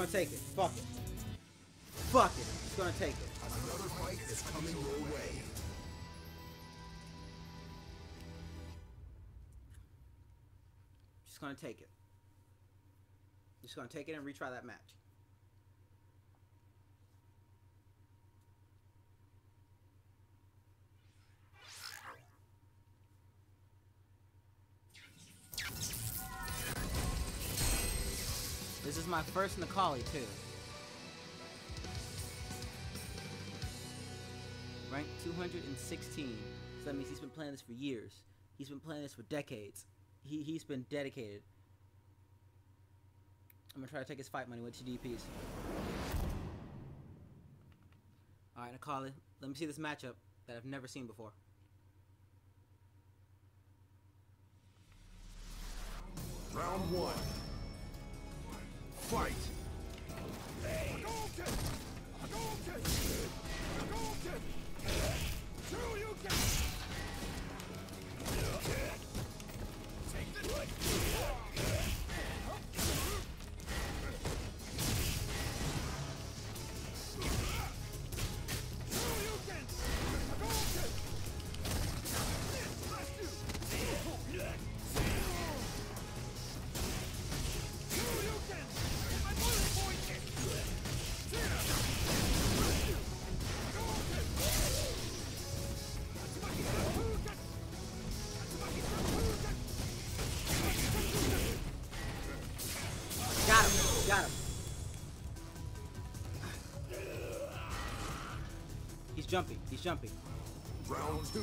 S1: Gonna take it. Fuck it. Fuck it. It's gonna take it.
S3: Another fight is coming your way.
S1: gonna take it. Just gonna take it and retry that match. My first Necalli too. Rank 216. So that means he's been playing this for years. He's been playing this for decades. He he's been dedicated. I'm gonna try to take his fight money with two DPs. Alright, Necalli, let me see this matchup that I've never seen before.
S3: Round one. Fight.
S1: Jumping. He's jumping.
S3: Round two.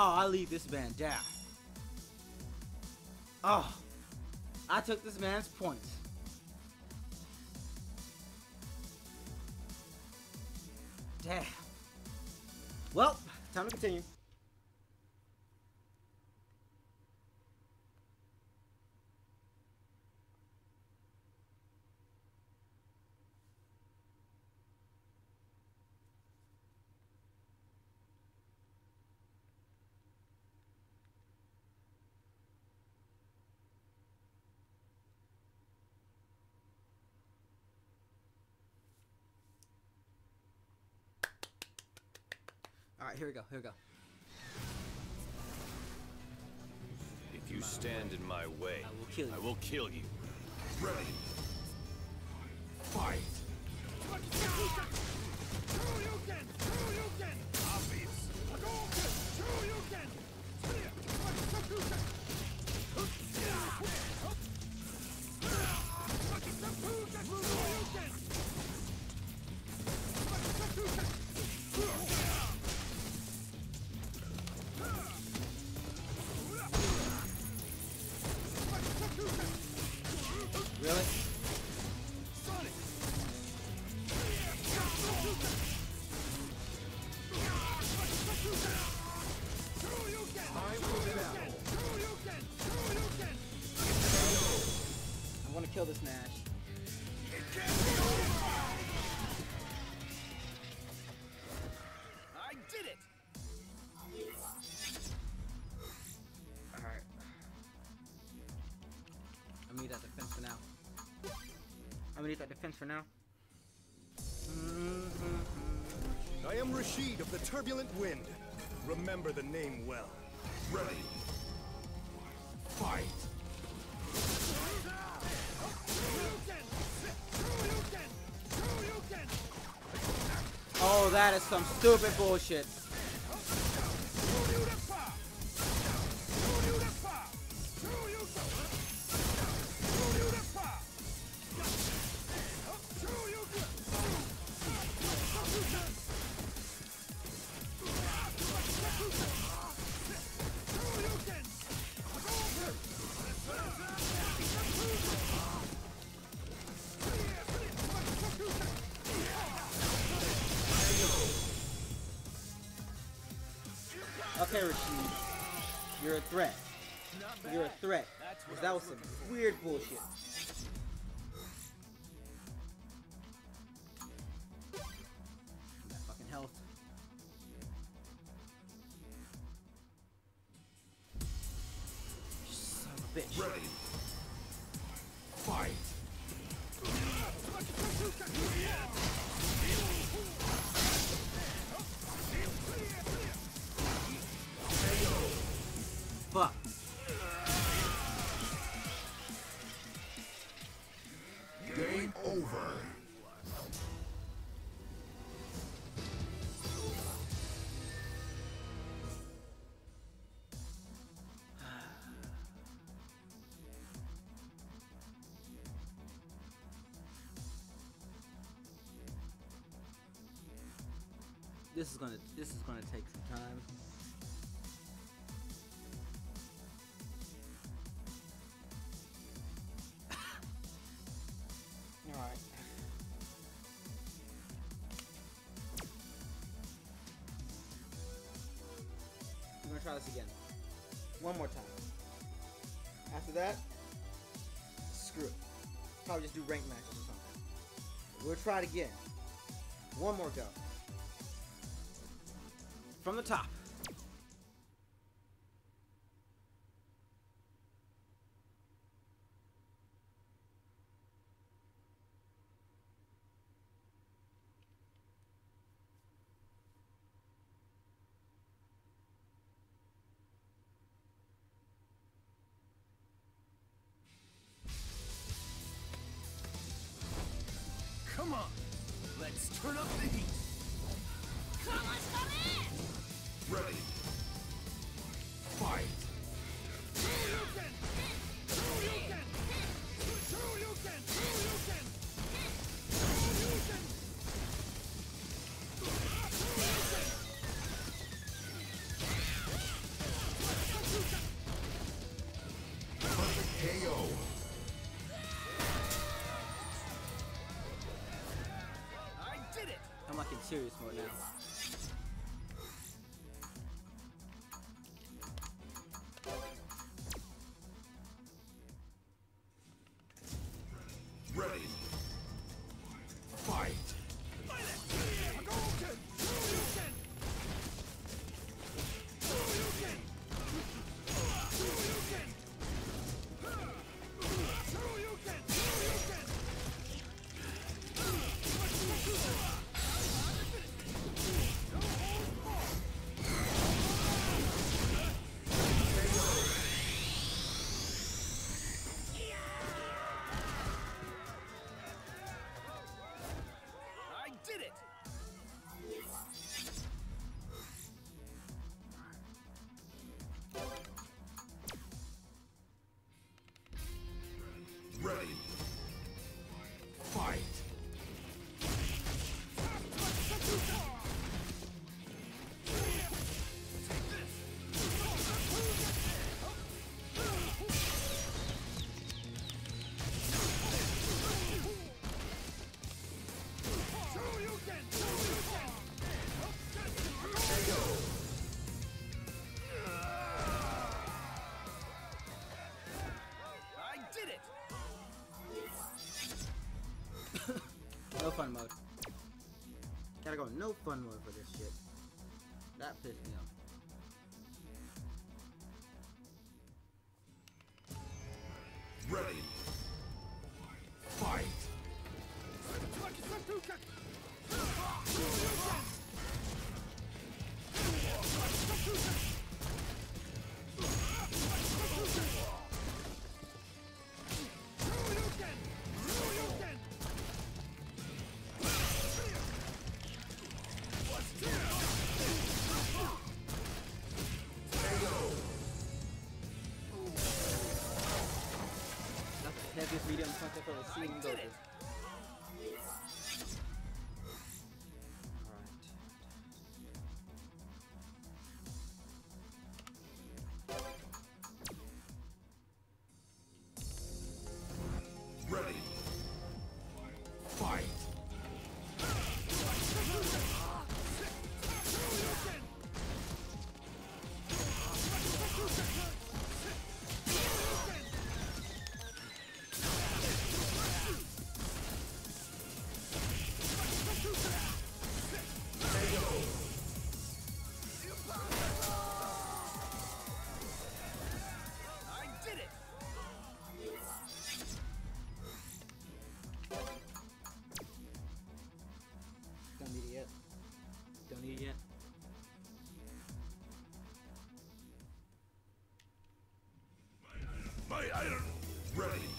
S1: Oh, I leave this man down. Oh, I took this man's points. Here we go. Here we go.
S5: If you stand in my way,
S1: I will kill you.
S5: I will kill you.
S3: Ready.
S1: for now.
S4: I am Rashid of the Turbulent Wind. Remember the name well.
S3: Ready. Fight!
S1: Oh, that is some stupid bullshit. Rashid. You're a threat. You're a threat. that was some weird bullshit. This is gonna this is gonna take some time. Alright. We're gonna try this again. One more time. After that, screw it. Probably just do rank matches or something. We'll try it again. One more go. From the top. Fun mode. Gotta go no fun mode for this shit. That pissed me off.
S3: That's
S1: the Heaviest medium punch I've ever seen, in
S3: though. Iron. Ready.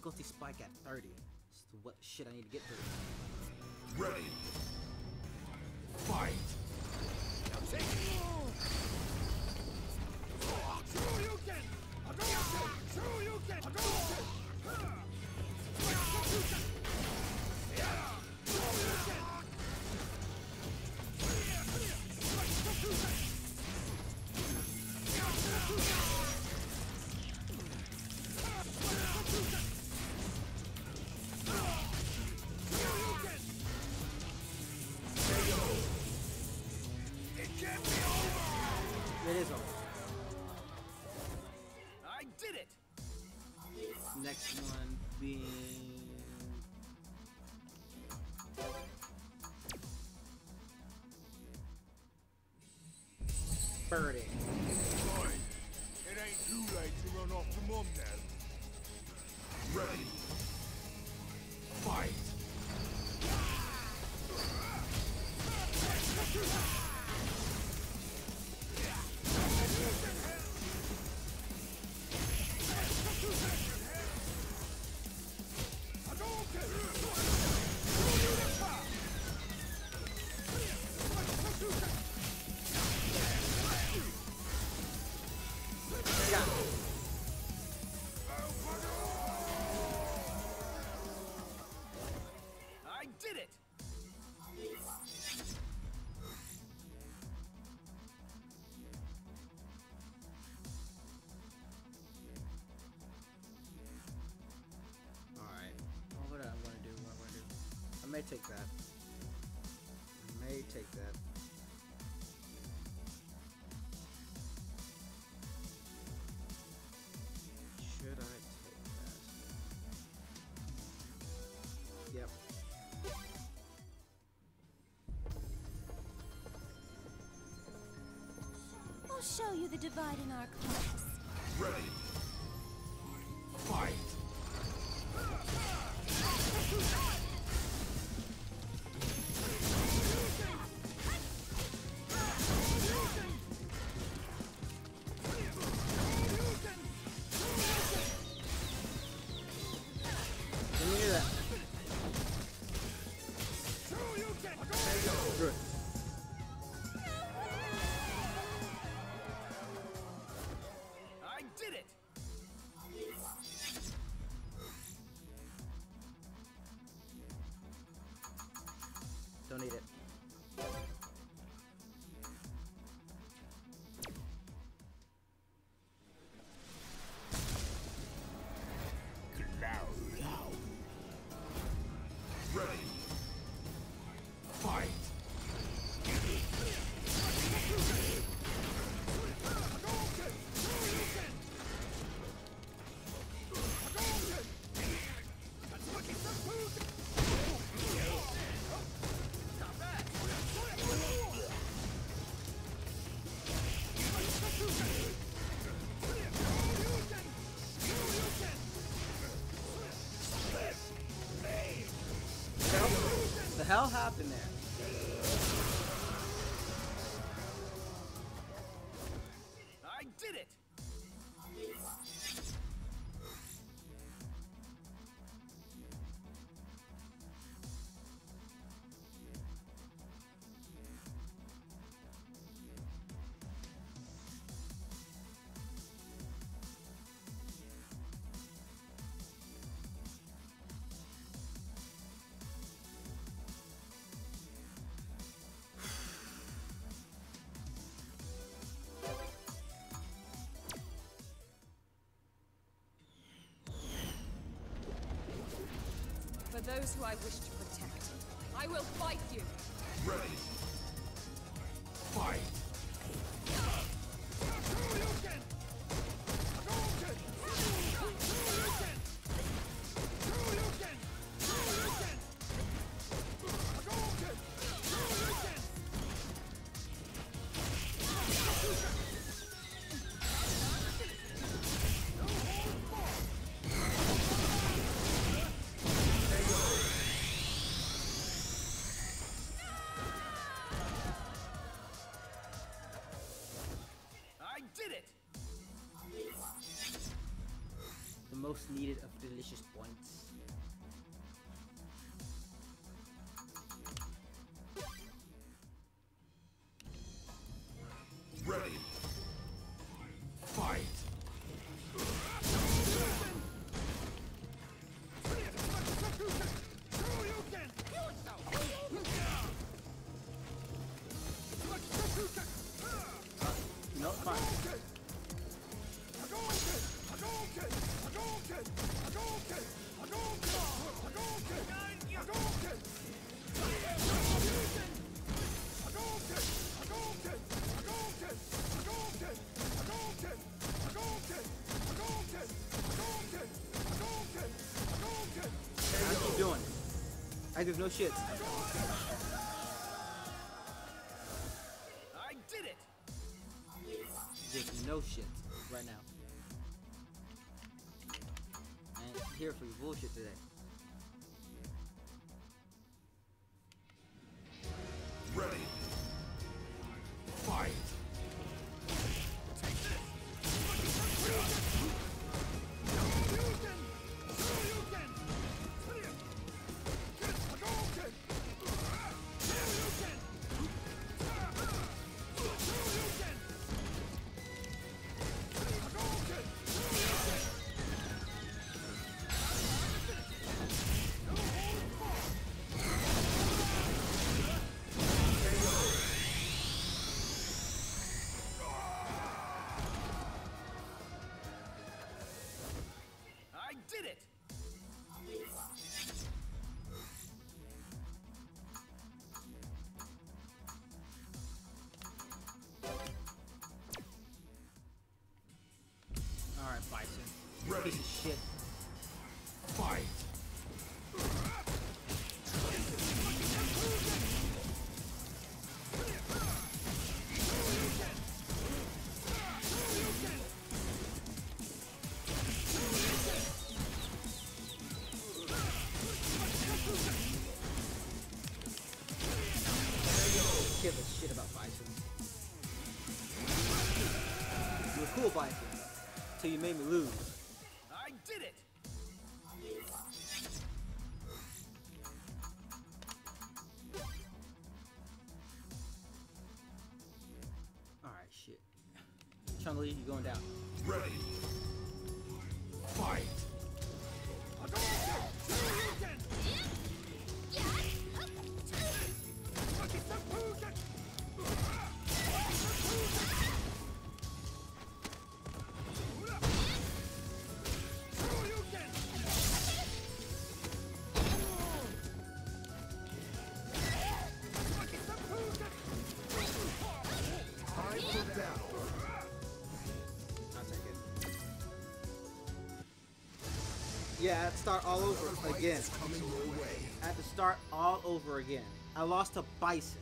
S1: Difficulty spike at 30. It's the what shit I need to get through.
S3: Ready. Fight.
S4: Shoryuken!
S1: Birdie.
S3: Fine.
S4: It ain't too late to run off to mum now.
S3: Ready.
S1: May take that. I may take that. Should I take that? Yep.
S7: I'll show you the divide in our class.
S3: Ready.
S1: Hell happened
S6: those who I wish to protect, I will fight you.
S3: Ready.
S1: Most needed of delicious points.
S3: Ready.
S4: niggas
S1: no shits.
S3: Ready.
S1: Piece of shit.
S3: Fight.
S1: Give a shit about Bison. You were cool, Bison. Till you made me lose. Chun Li, you going down.
S3: Ready. Fight.
S1: Yeah, I had to start all over again. I had to start all over again. I lost to Bison.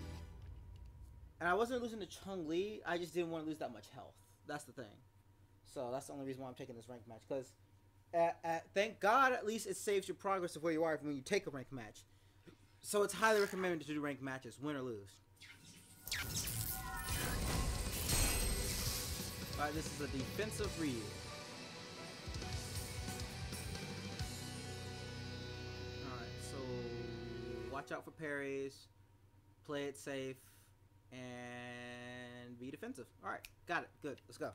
S1: And I wasn't losing to Chun Li, I just didn't want to lose that much health. That's the thing. So that's the only reason why I'm taking this ranked match. Because thank God at least it saves your progress of where you are when you take a ranked match. So it's highly recommended to do ranked matches, win or lose. Alright, this is a defensive read. Watch out for parries, play it safe, and be defensive. Alright, got it. Good. Let's go.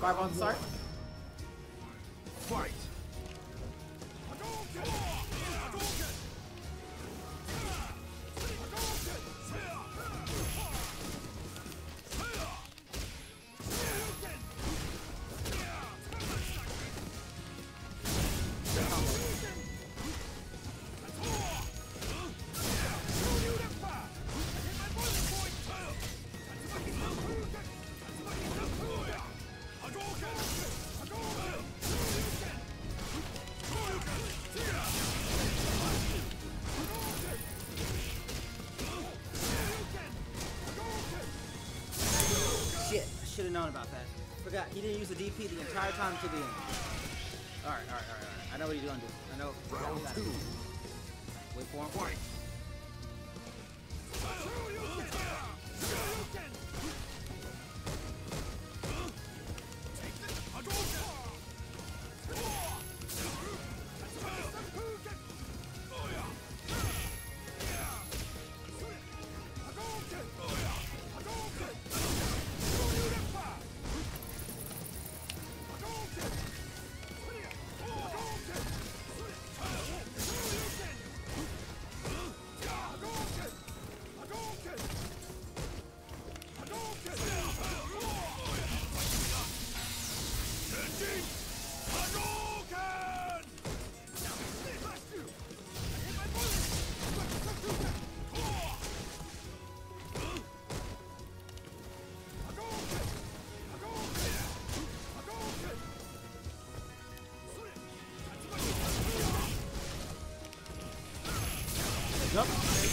S1: Five on start.
S3: Fight!
S1: Didn't use the DP the entire time to the end. Alright, alright, alright, alright. I know what he's gonna do. I know.
S3: Round two.
S1: Wait for him.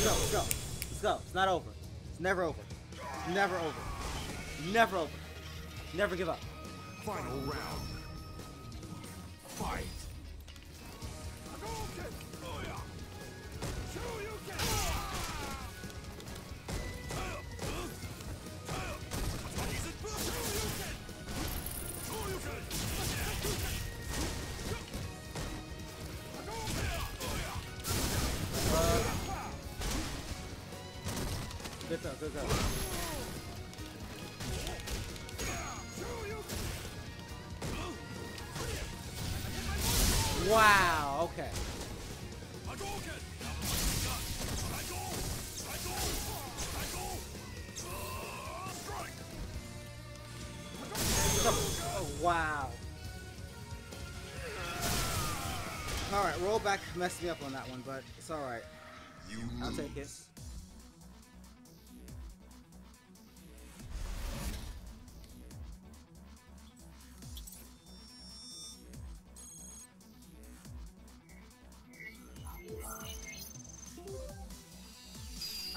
S1: Go, let's go. Let's go. It's not over. It's never over. Never over. Never over. Never give up. Messed me up on that one, but it's alright. I'll take it.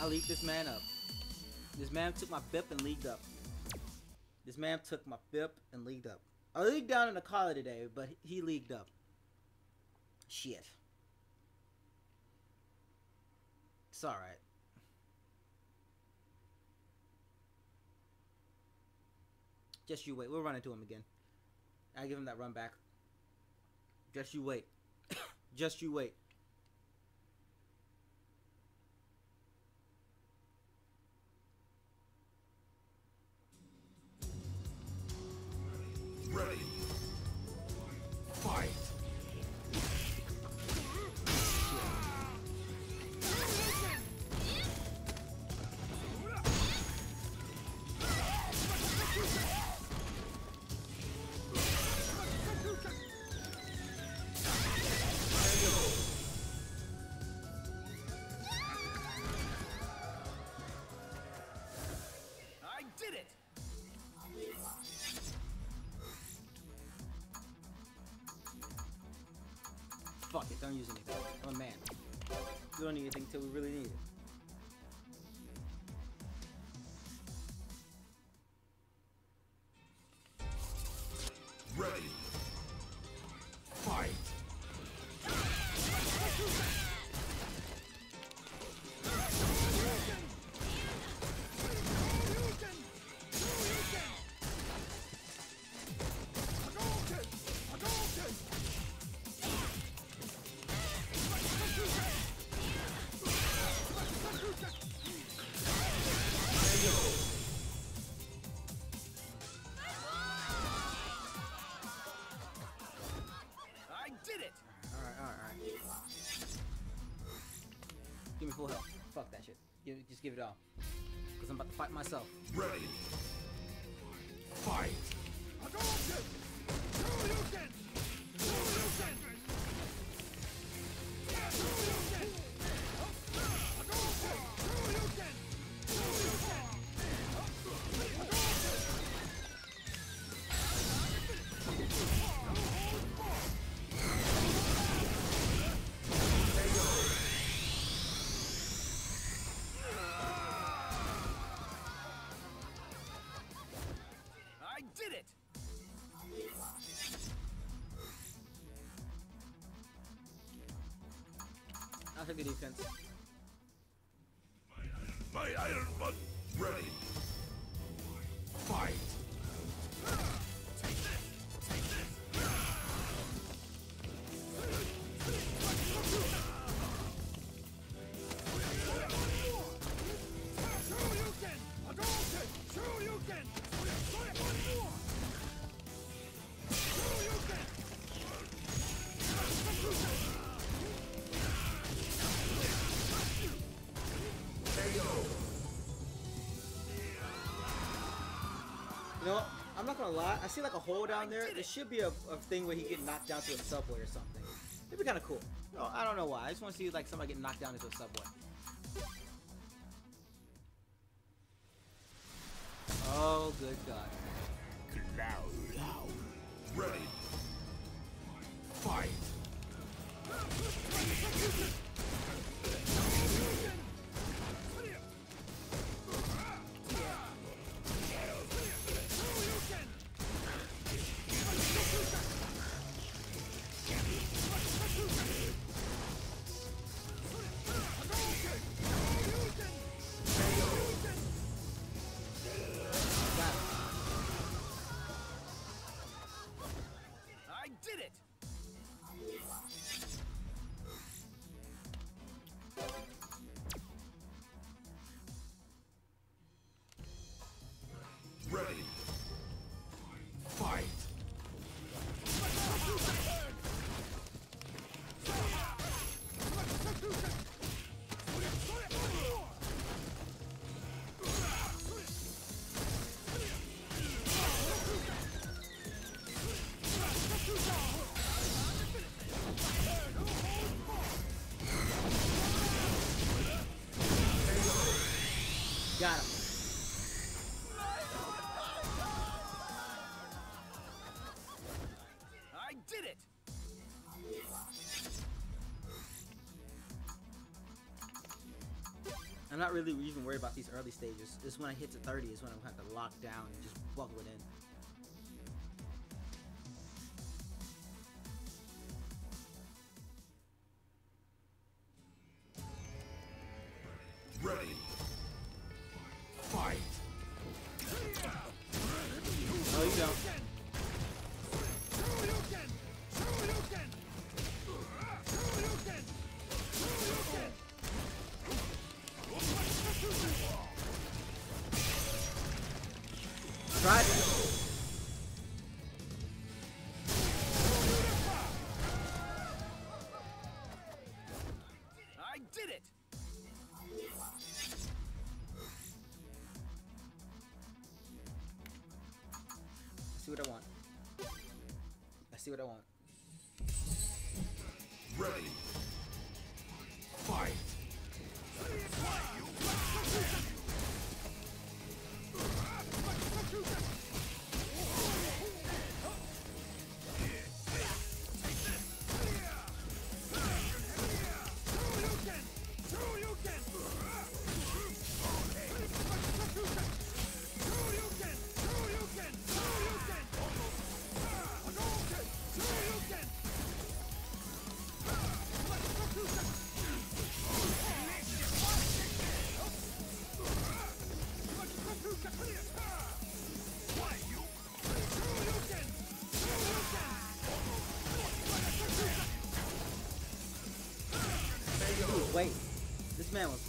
S1: I leaked this man up. This man took my BIP and leagued up. This man took my BIP and leagued up. I leagued down in the collar today, but he leagued up. Shit. It's alright. Just you wait. We'll run into him again. I give him that run back. Just you wait. Just you wait. Don't need anything until we really need it. Full health. Fuck that shit. Give, just give it all. Cause I'm about to fight myself.
S3: Ready. Fight.
S1: I'll the defense. Not gonna lie. I see like a hole down there. There should be a, a thing where he get knocked down to a subway or something. It'd be kind of cool. No, I don't know why. I just want to see like somebody get knocked down into a subway.
S3: Ready. Fight.
S1: Got him. I'm not really even worried about these early stages. It's when I hit to 30 is when I'm gonna have to lock down and just buckle it in.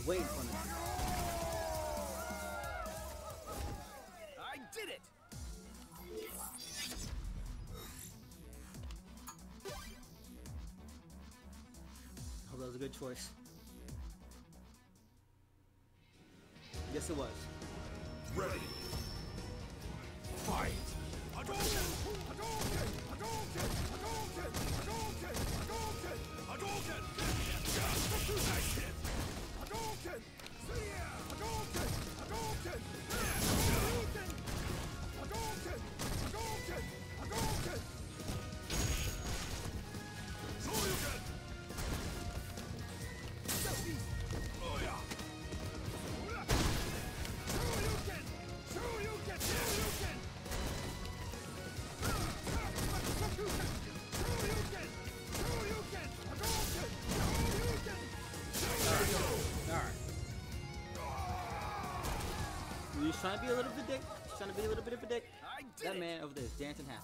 S4: away
S1: from it.
S2: I did it!
S1: Hope that was a good choice. Yes, it was. Trying to be a little bit dick. He's trying to be a little bit of a dick. That man over there is dancing happy.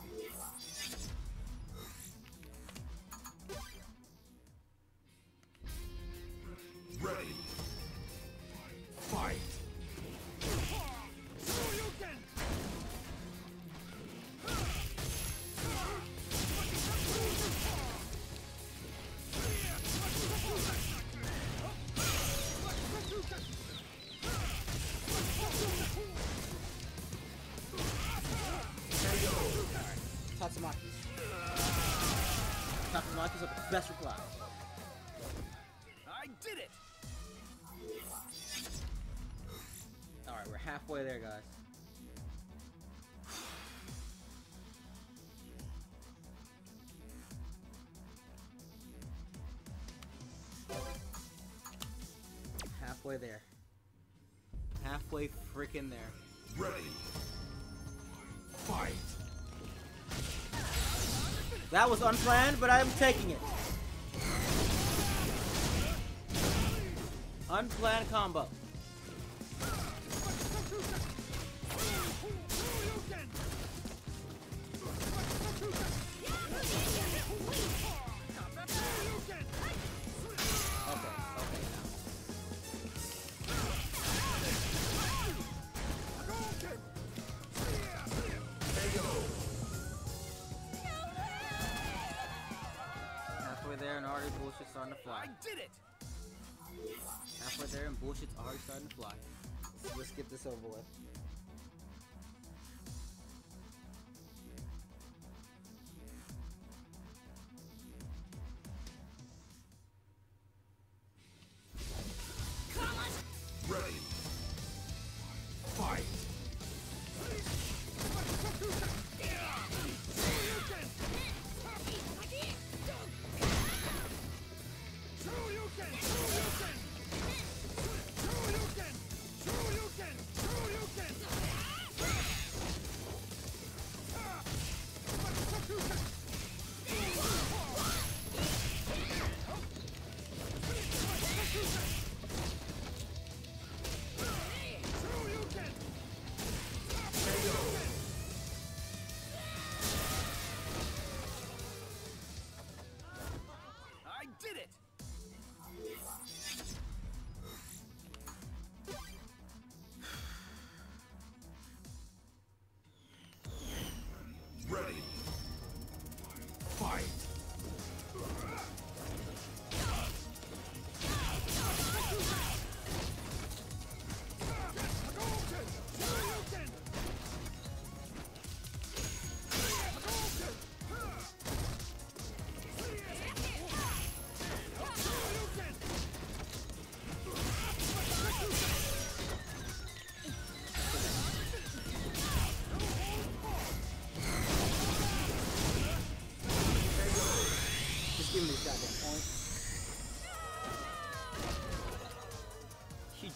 S1: Halfway there. Halfway freaking there.
S3: Ready. Fight.
S1: That was unplanned, but I'm taking it. Unplanned combo.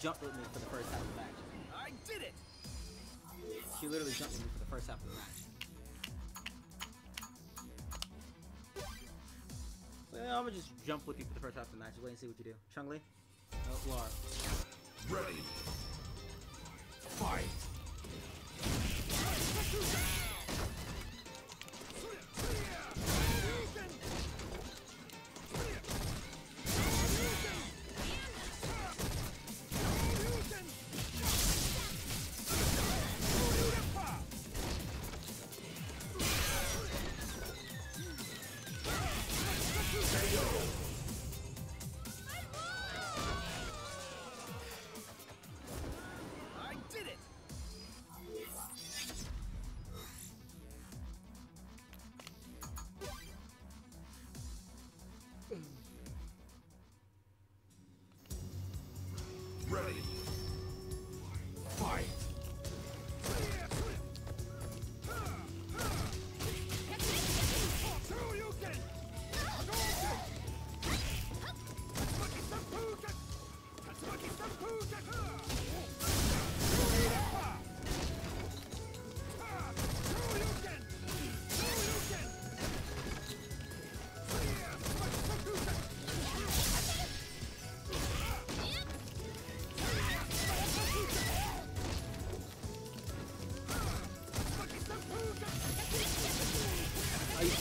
S1: Jumped with me for the first half of the match.
S2: I did it.
S1: She literally jumped with me for the first half of the match. So yeah, I'm gonna just jump with you for the first half of the match. Wait and see what you do. Chun Li? Oh, Laura.
S3: Ready. Fight.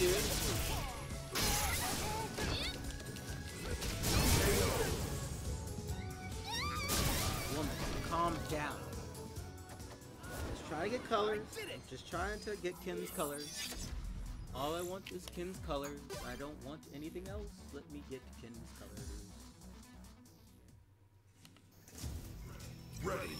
S1: Serious? Woman, calm down. Just trying to get colors. Just trying to get Ken's colors. All I want is Ken's colors. I don't want anything else. Let me get Ken's colors.
S3: Ready.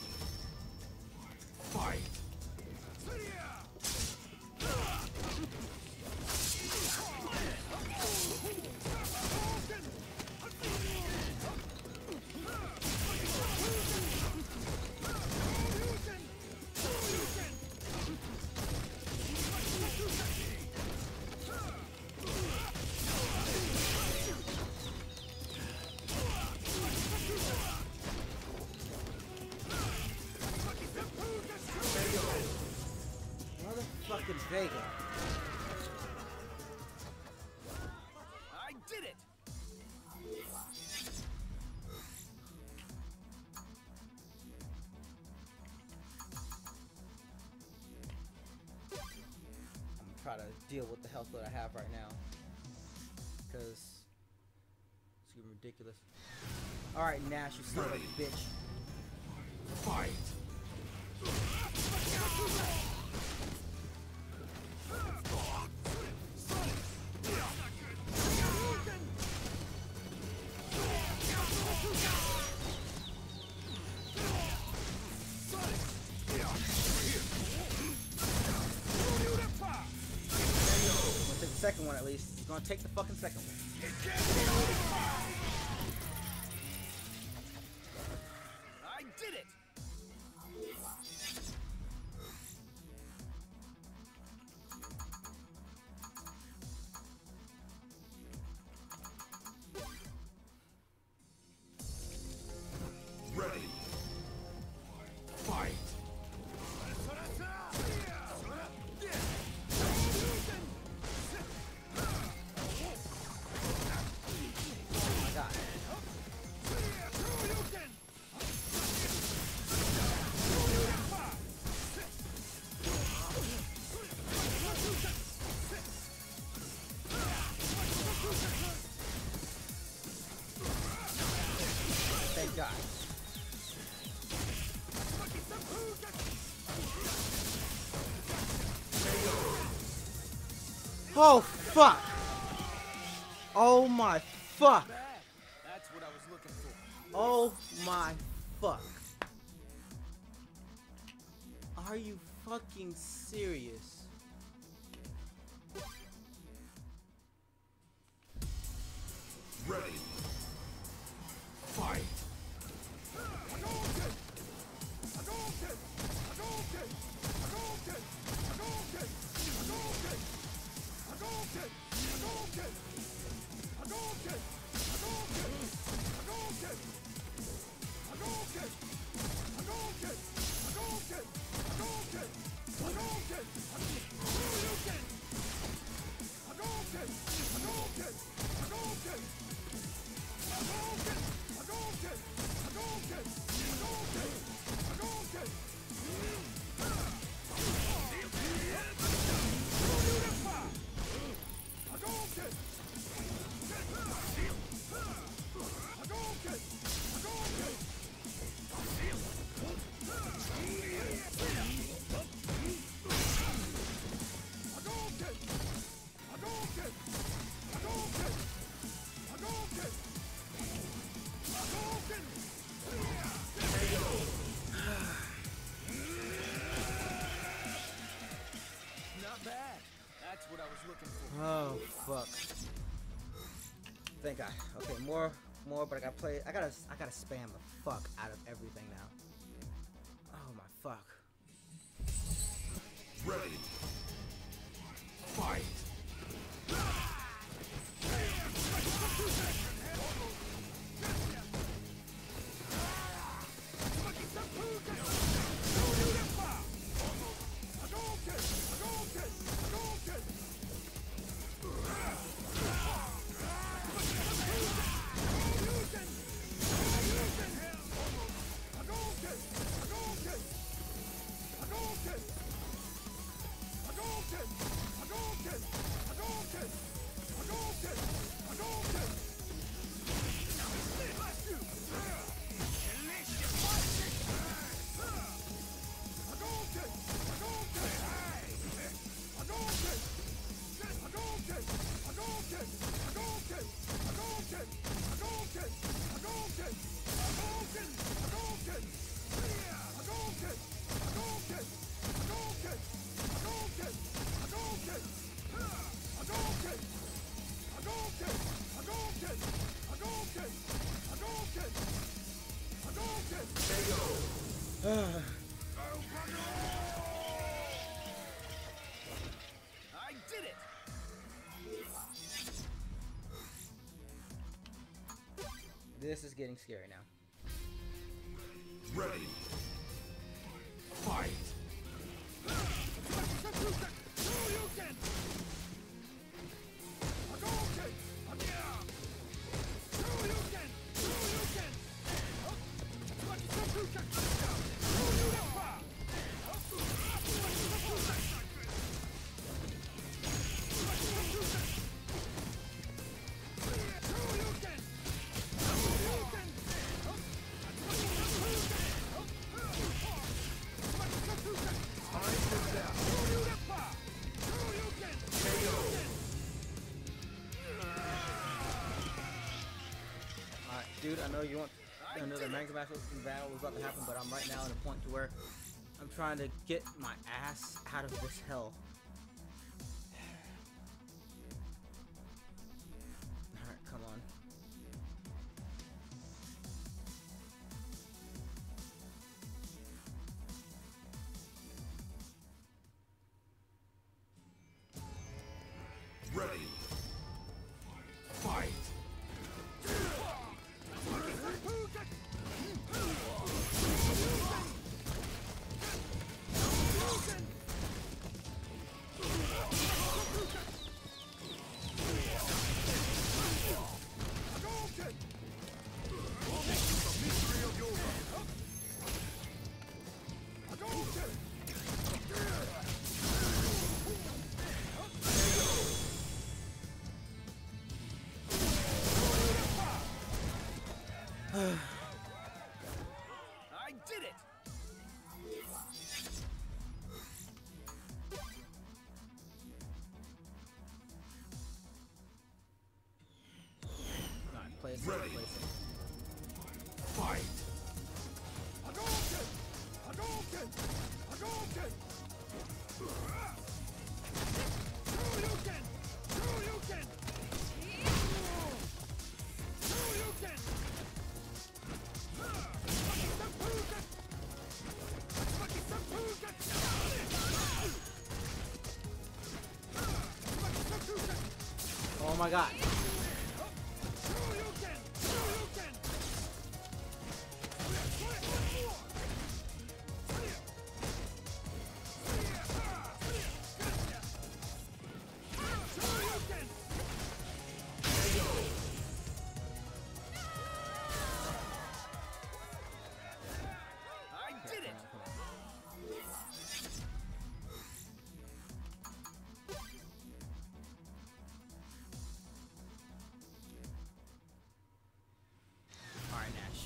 S1: Try to deal with the health that I have right now. Because it's getting ridiculous. Alright, Nash, you son of a bitch. Second one at least. He's gonna take the fucking second one. Oh my fuck!
S2: That's what I was looking for.
S1: Oh my fuck. Are you fucking serious? More, but I gotta play. I gotta, I gotta spam the fuck out of everything now. Oh my fuck. Getting scary now.
S3: Ready.
S1: You want another manga battle, battle was about to happen, but I'm right now at a point to where I'm trying to get my ass out of this hell. My god.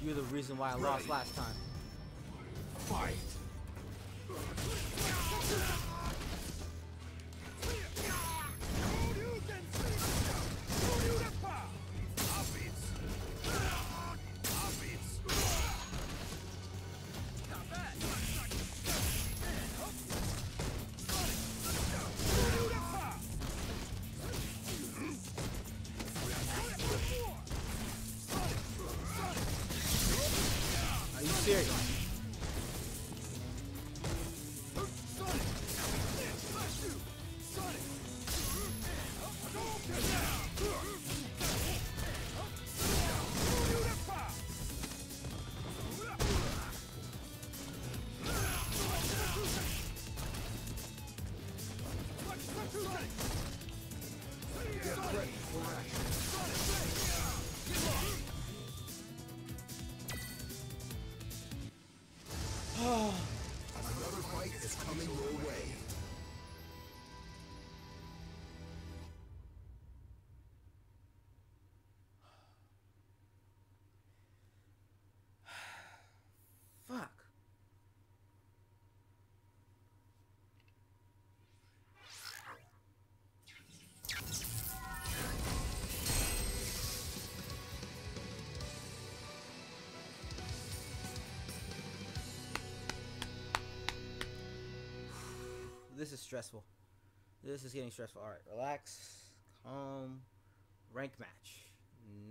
S1: You're the reason why I lost last time. This is stressful. This is getting stressful. All right, relax, calm, rank match.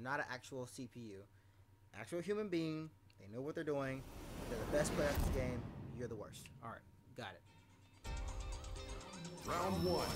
S1: Not an actual CPU. Actual human being. They know what they're doing. They're the best player at this game. You're the worst. All right, got it.
S3: Round one.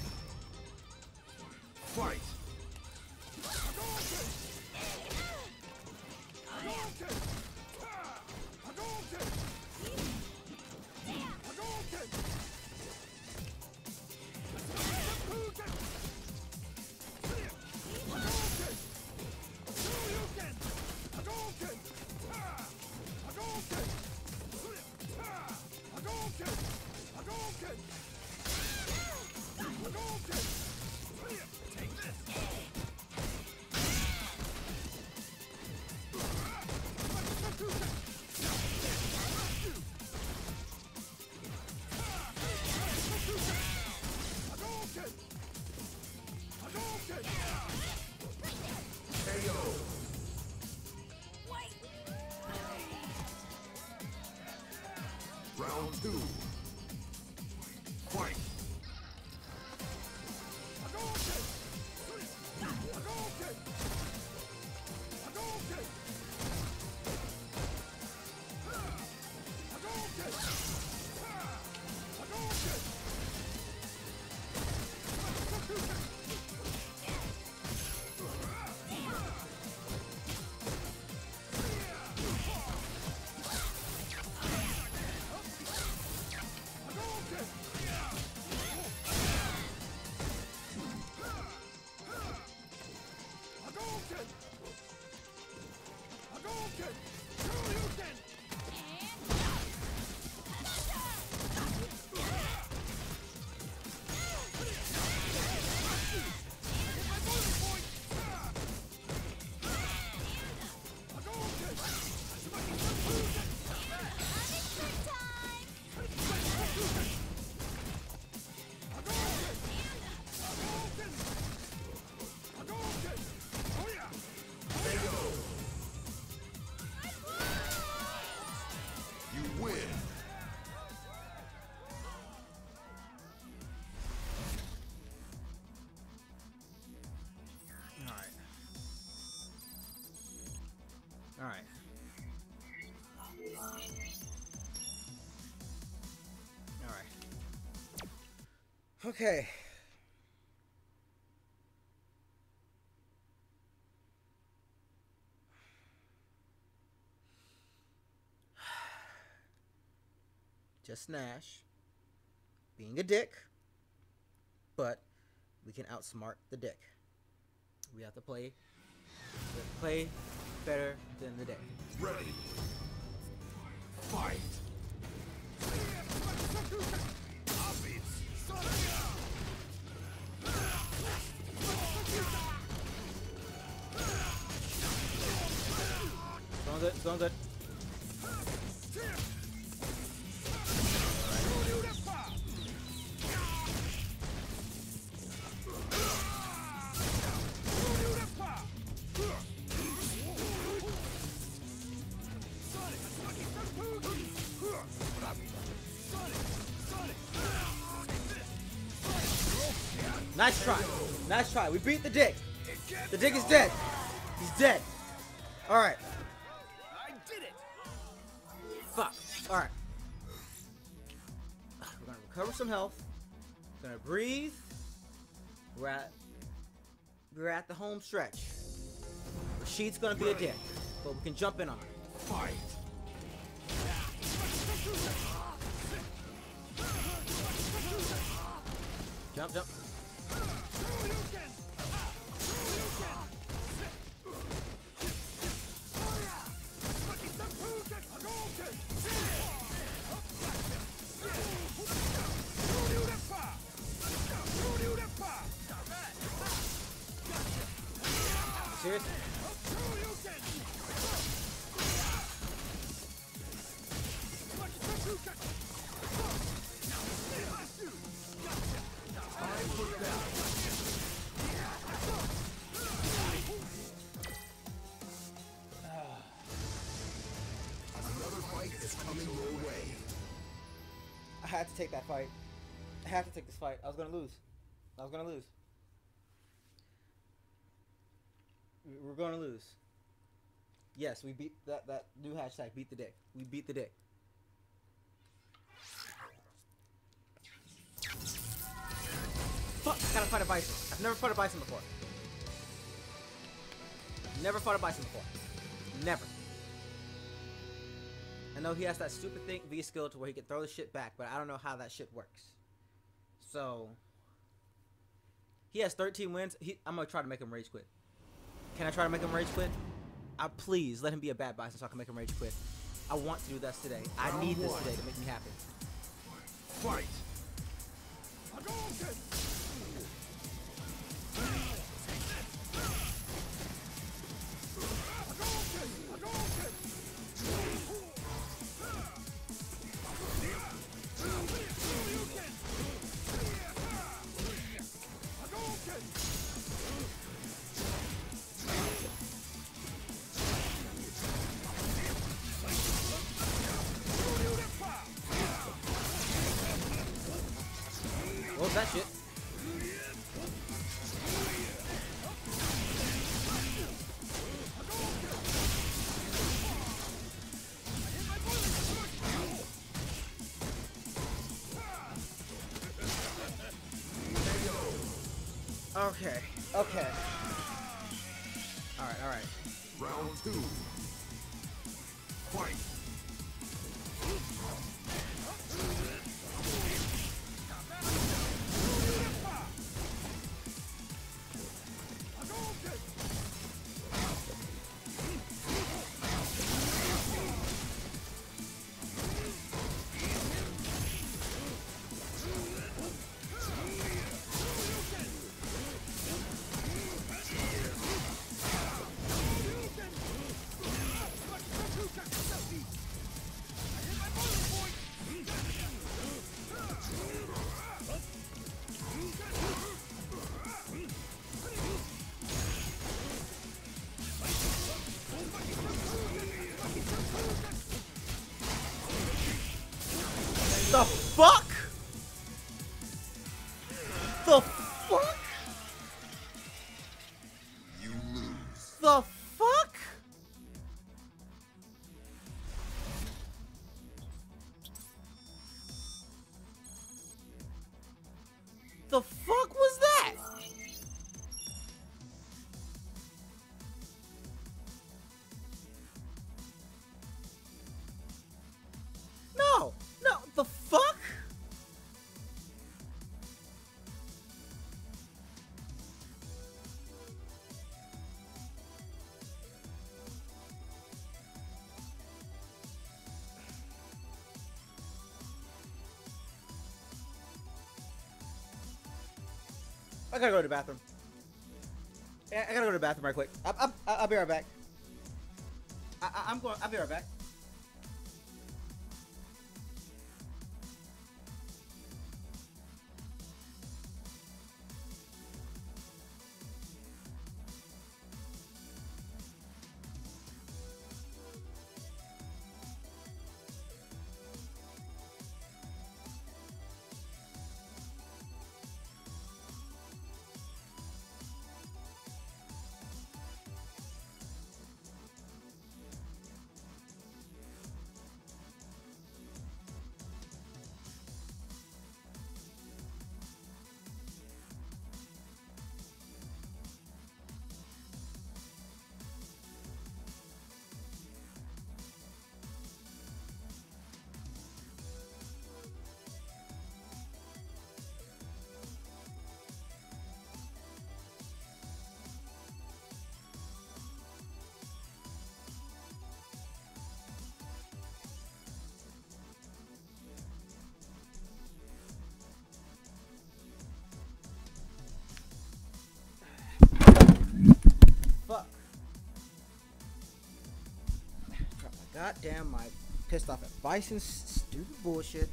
S1: All right. All right. Okay. Just Nash being a dick, but we can outsmart the dick. We have to play, we have to play better than the day.
S3: Ready. Fight.
S1: Going good, going good. Nice try. Nice try. We beat the dick. The dick is dead. He's dead. All right.
S2: I did it!
S1: Fuck. All right. We're gonna recover some health. Gonna breathe. We're at we're at the home stretch. Rashid's gonna be a dick, but we can jump in on it.
S3: Fight. fight.
S1: I was gonna lose. I was gonna lose. We're gonna lose. Yes, we beat that that new hashtag. Beat the dick. We beat the dick. Fuck! I gotta fight a bison. I've never fought a bison before. Never fought a bison before. Never. I know he has that stupid thing V skill to where he can throw the shit back, but I don't know how that shit works. So he has 13 wins. He, I'm gonna try to make him rage quit. Can I try to make him rage quit? I please let him be a bad bison so I can make him rage quit. I want to do this today. I need this today to make me happy.
S3: Fight!
S1: Okay. Okay. Gotta go to the bathroom. I I gotta go to the bathroom right quick. I, I, I'll be right back. I, I, I'm going. I'll be right back. Drop my goddamn. Pissed off at Bison's stupid bullshit.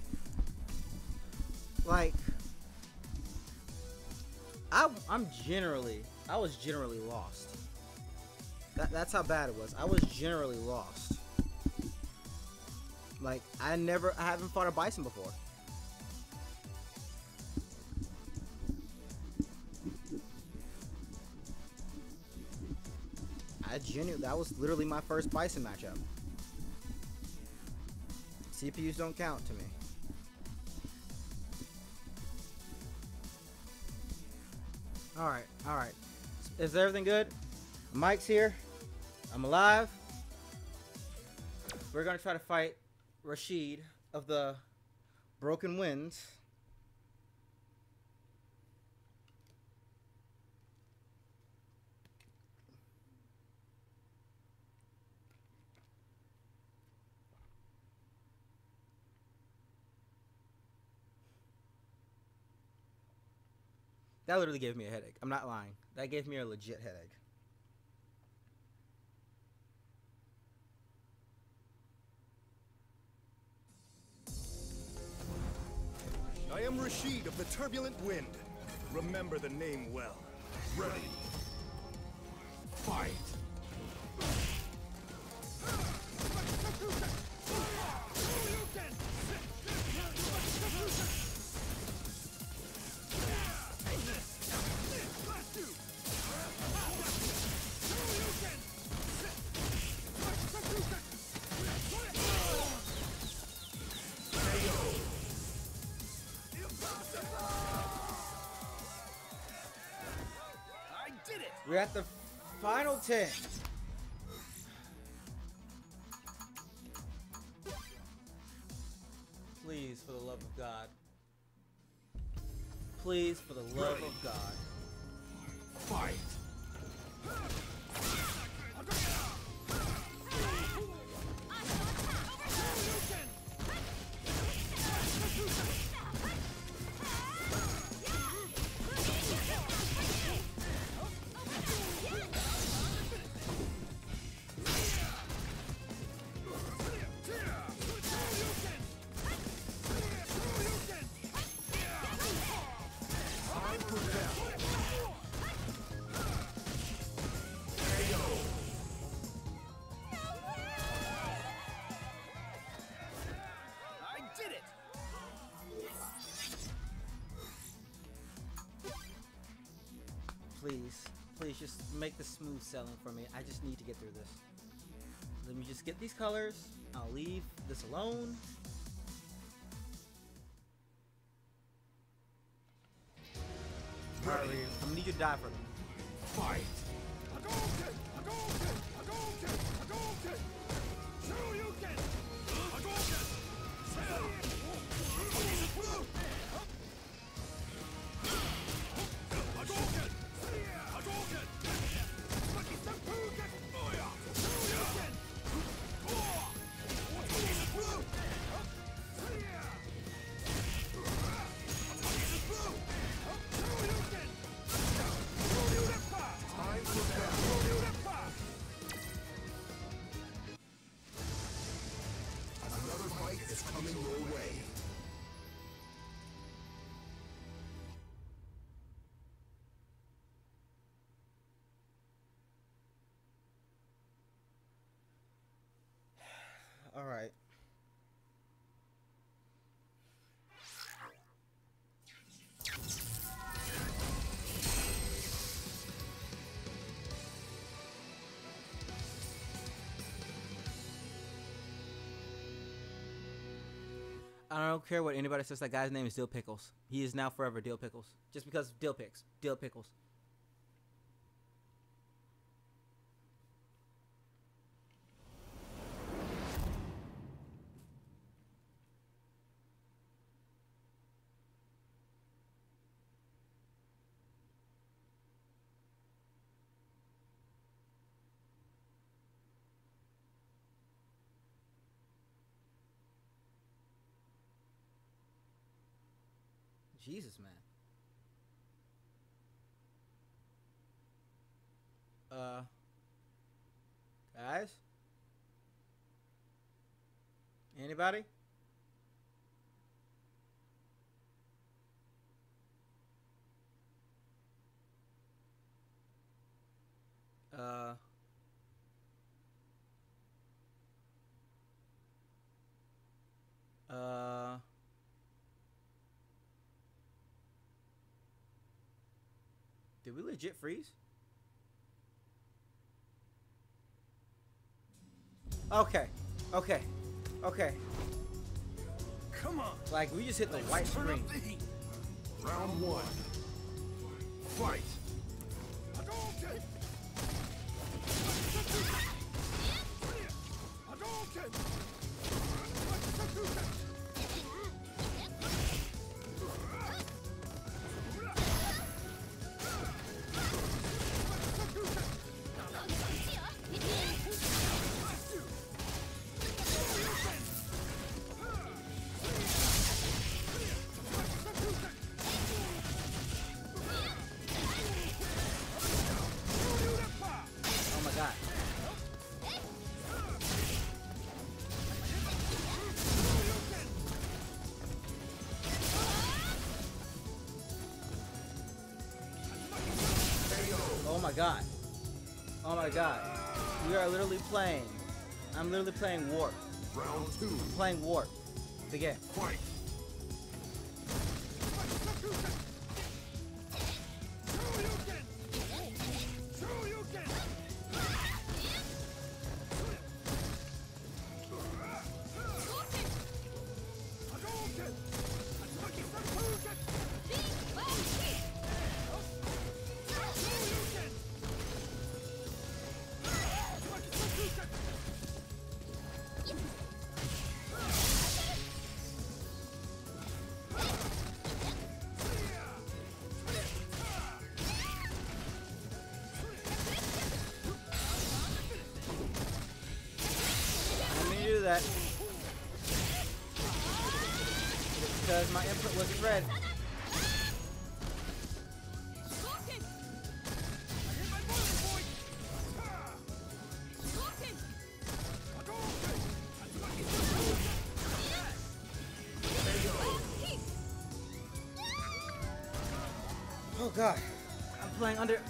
S1: Like, I, I'm generally, I was generally lost. That, that's how bad it was. I was generally lost. Like, I never, I haven't fought a bison before. I genuinely, that was literally my first bison matchup. CPUs don't count to me. All right, all right. Is everything good? Mike's here. I'm alive. We're gonna try to fight Rashid of the Broken Winds. That literally gave me a headache. I'm not lying. That gave me a legit headache.
S4: I am Rashid of the Turbulent Wind. Remember the name well.
S3: Ready. Fight.
S1: We're at the final 10. Please, for the love of God. Please, for the love of God.
S3: Fight.
S1: Please just make the smooth selling for me. I just need to get through this. Let me just get these colors. I'll leave this alone. Ryu, I'm gonna need you to die for me.
S3: Fight.
S1: I don't care what anybody says. That guy's name is Dill Pickles. He is now forever Dill Pickles. Just because Dill Picks. Dill Pickles. Jesus, man. Uh, guys? Anybody? Uh, uh, Did we legit freeze? Okay. Okay. Okay.
S4: Come on.
S1: Like we just hit the Let's
S4: white
S1: screen.
S4: The
S3: Round one. Fight.
S1: Hadouken! God. Oh my god. We are literally playing. I'm literally playing Warp.
S3: Round two.
S1: Playing Warp. Begin.
S3: Fight.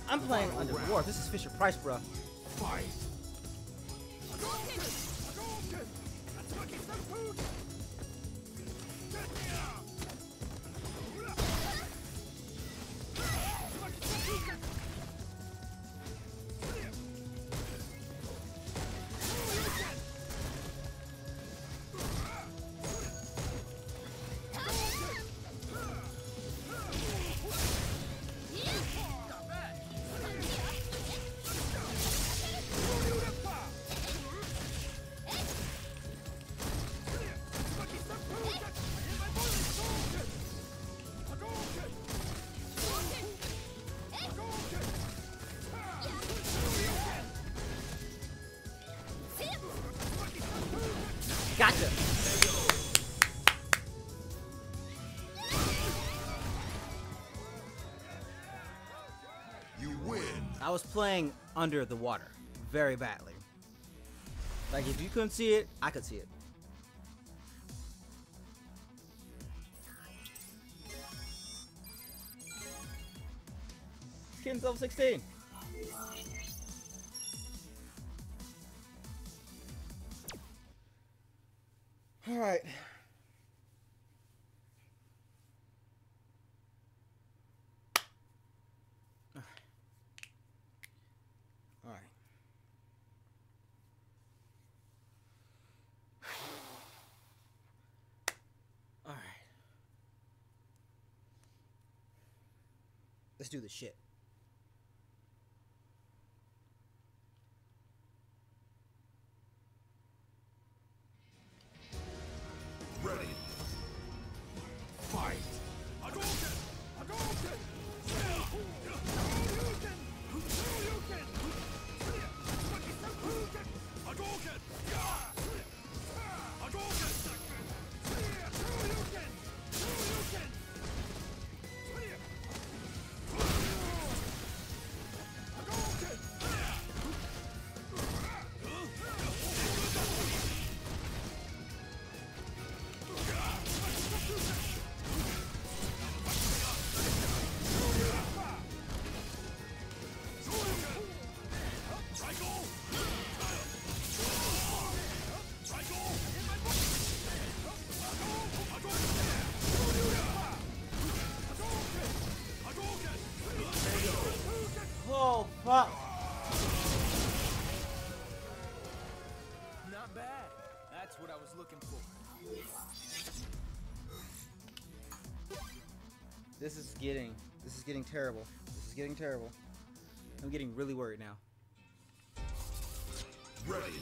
S1: I'm playing under Warp. This is Fisher Price, bro. Was playing under the water very badly. Like if you couldn't see it, I could see it. Kitten's level 16. Let's do this shit. This is getting this is getting terrible. This is getting terrible. I'm getting really worried now.
S3: Ready.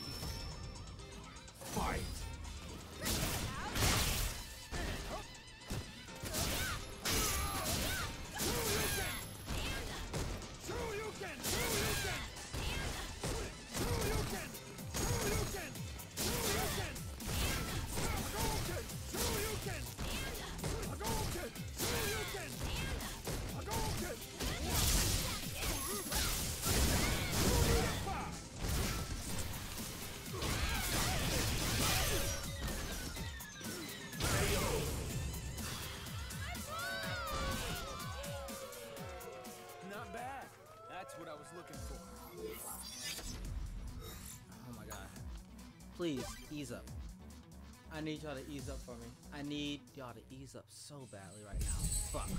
S1: Need y'all to ease up for me. I need y'all to ease up so badly right now. Fuck.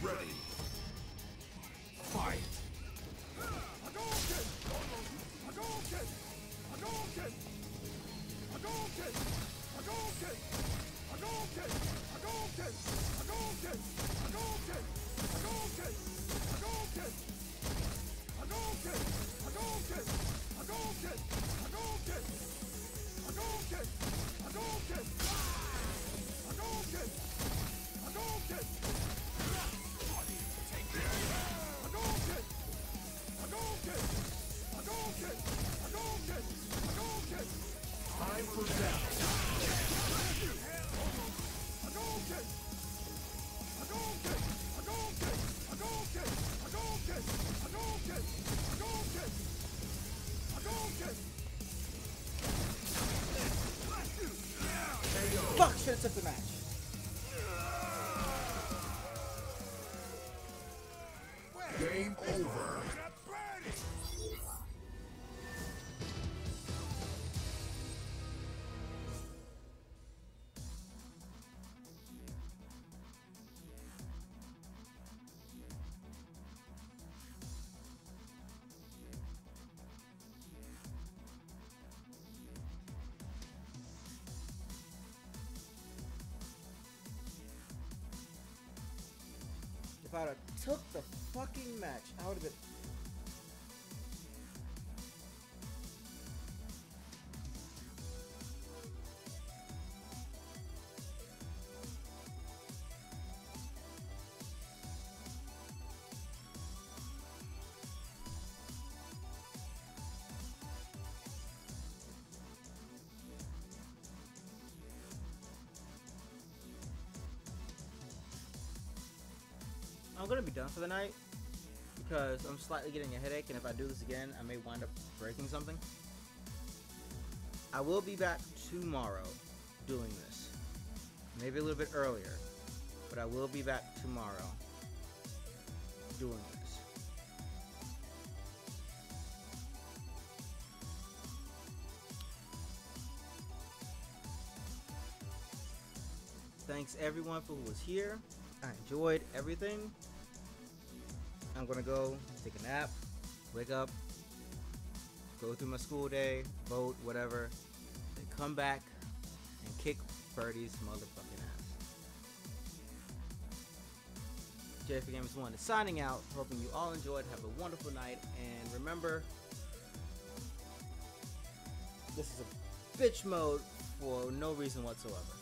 S3: Ready.
S4: Fight! Hadouken! Hadouken! Hadouken! Hadouken!
S1: Okada took the fucking match out of it. I'm gonna be done for the night because I'm slightly getting a headache, and if I do this again, I may wind up breaking something. I will be back tomorrow doing this, maybe a little bit earlier, but I will be back tomorrow doing this. Thanks everyone for who was here. I enjoyed everything. Gonna go take a nap, wake up, go through my school day, vote, whatever, then come back and kick Birdie's motherfucking ass. J for Gamers 1 is signing out, hoping you all enjoyed, have a wonderful night, and remember, this is a bitch mode for no reason whatsoever.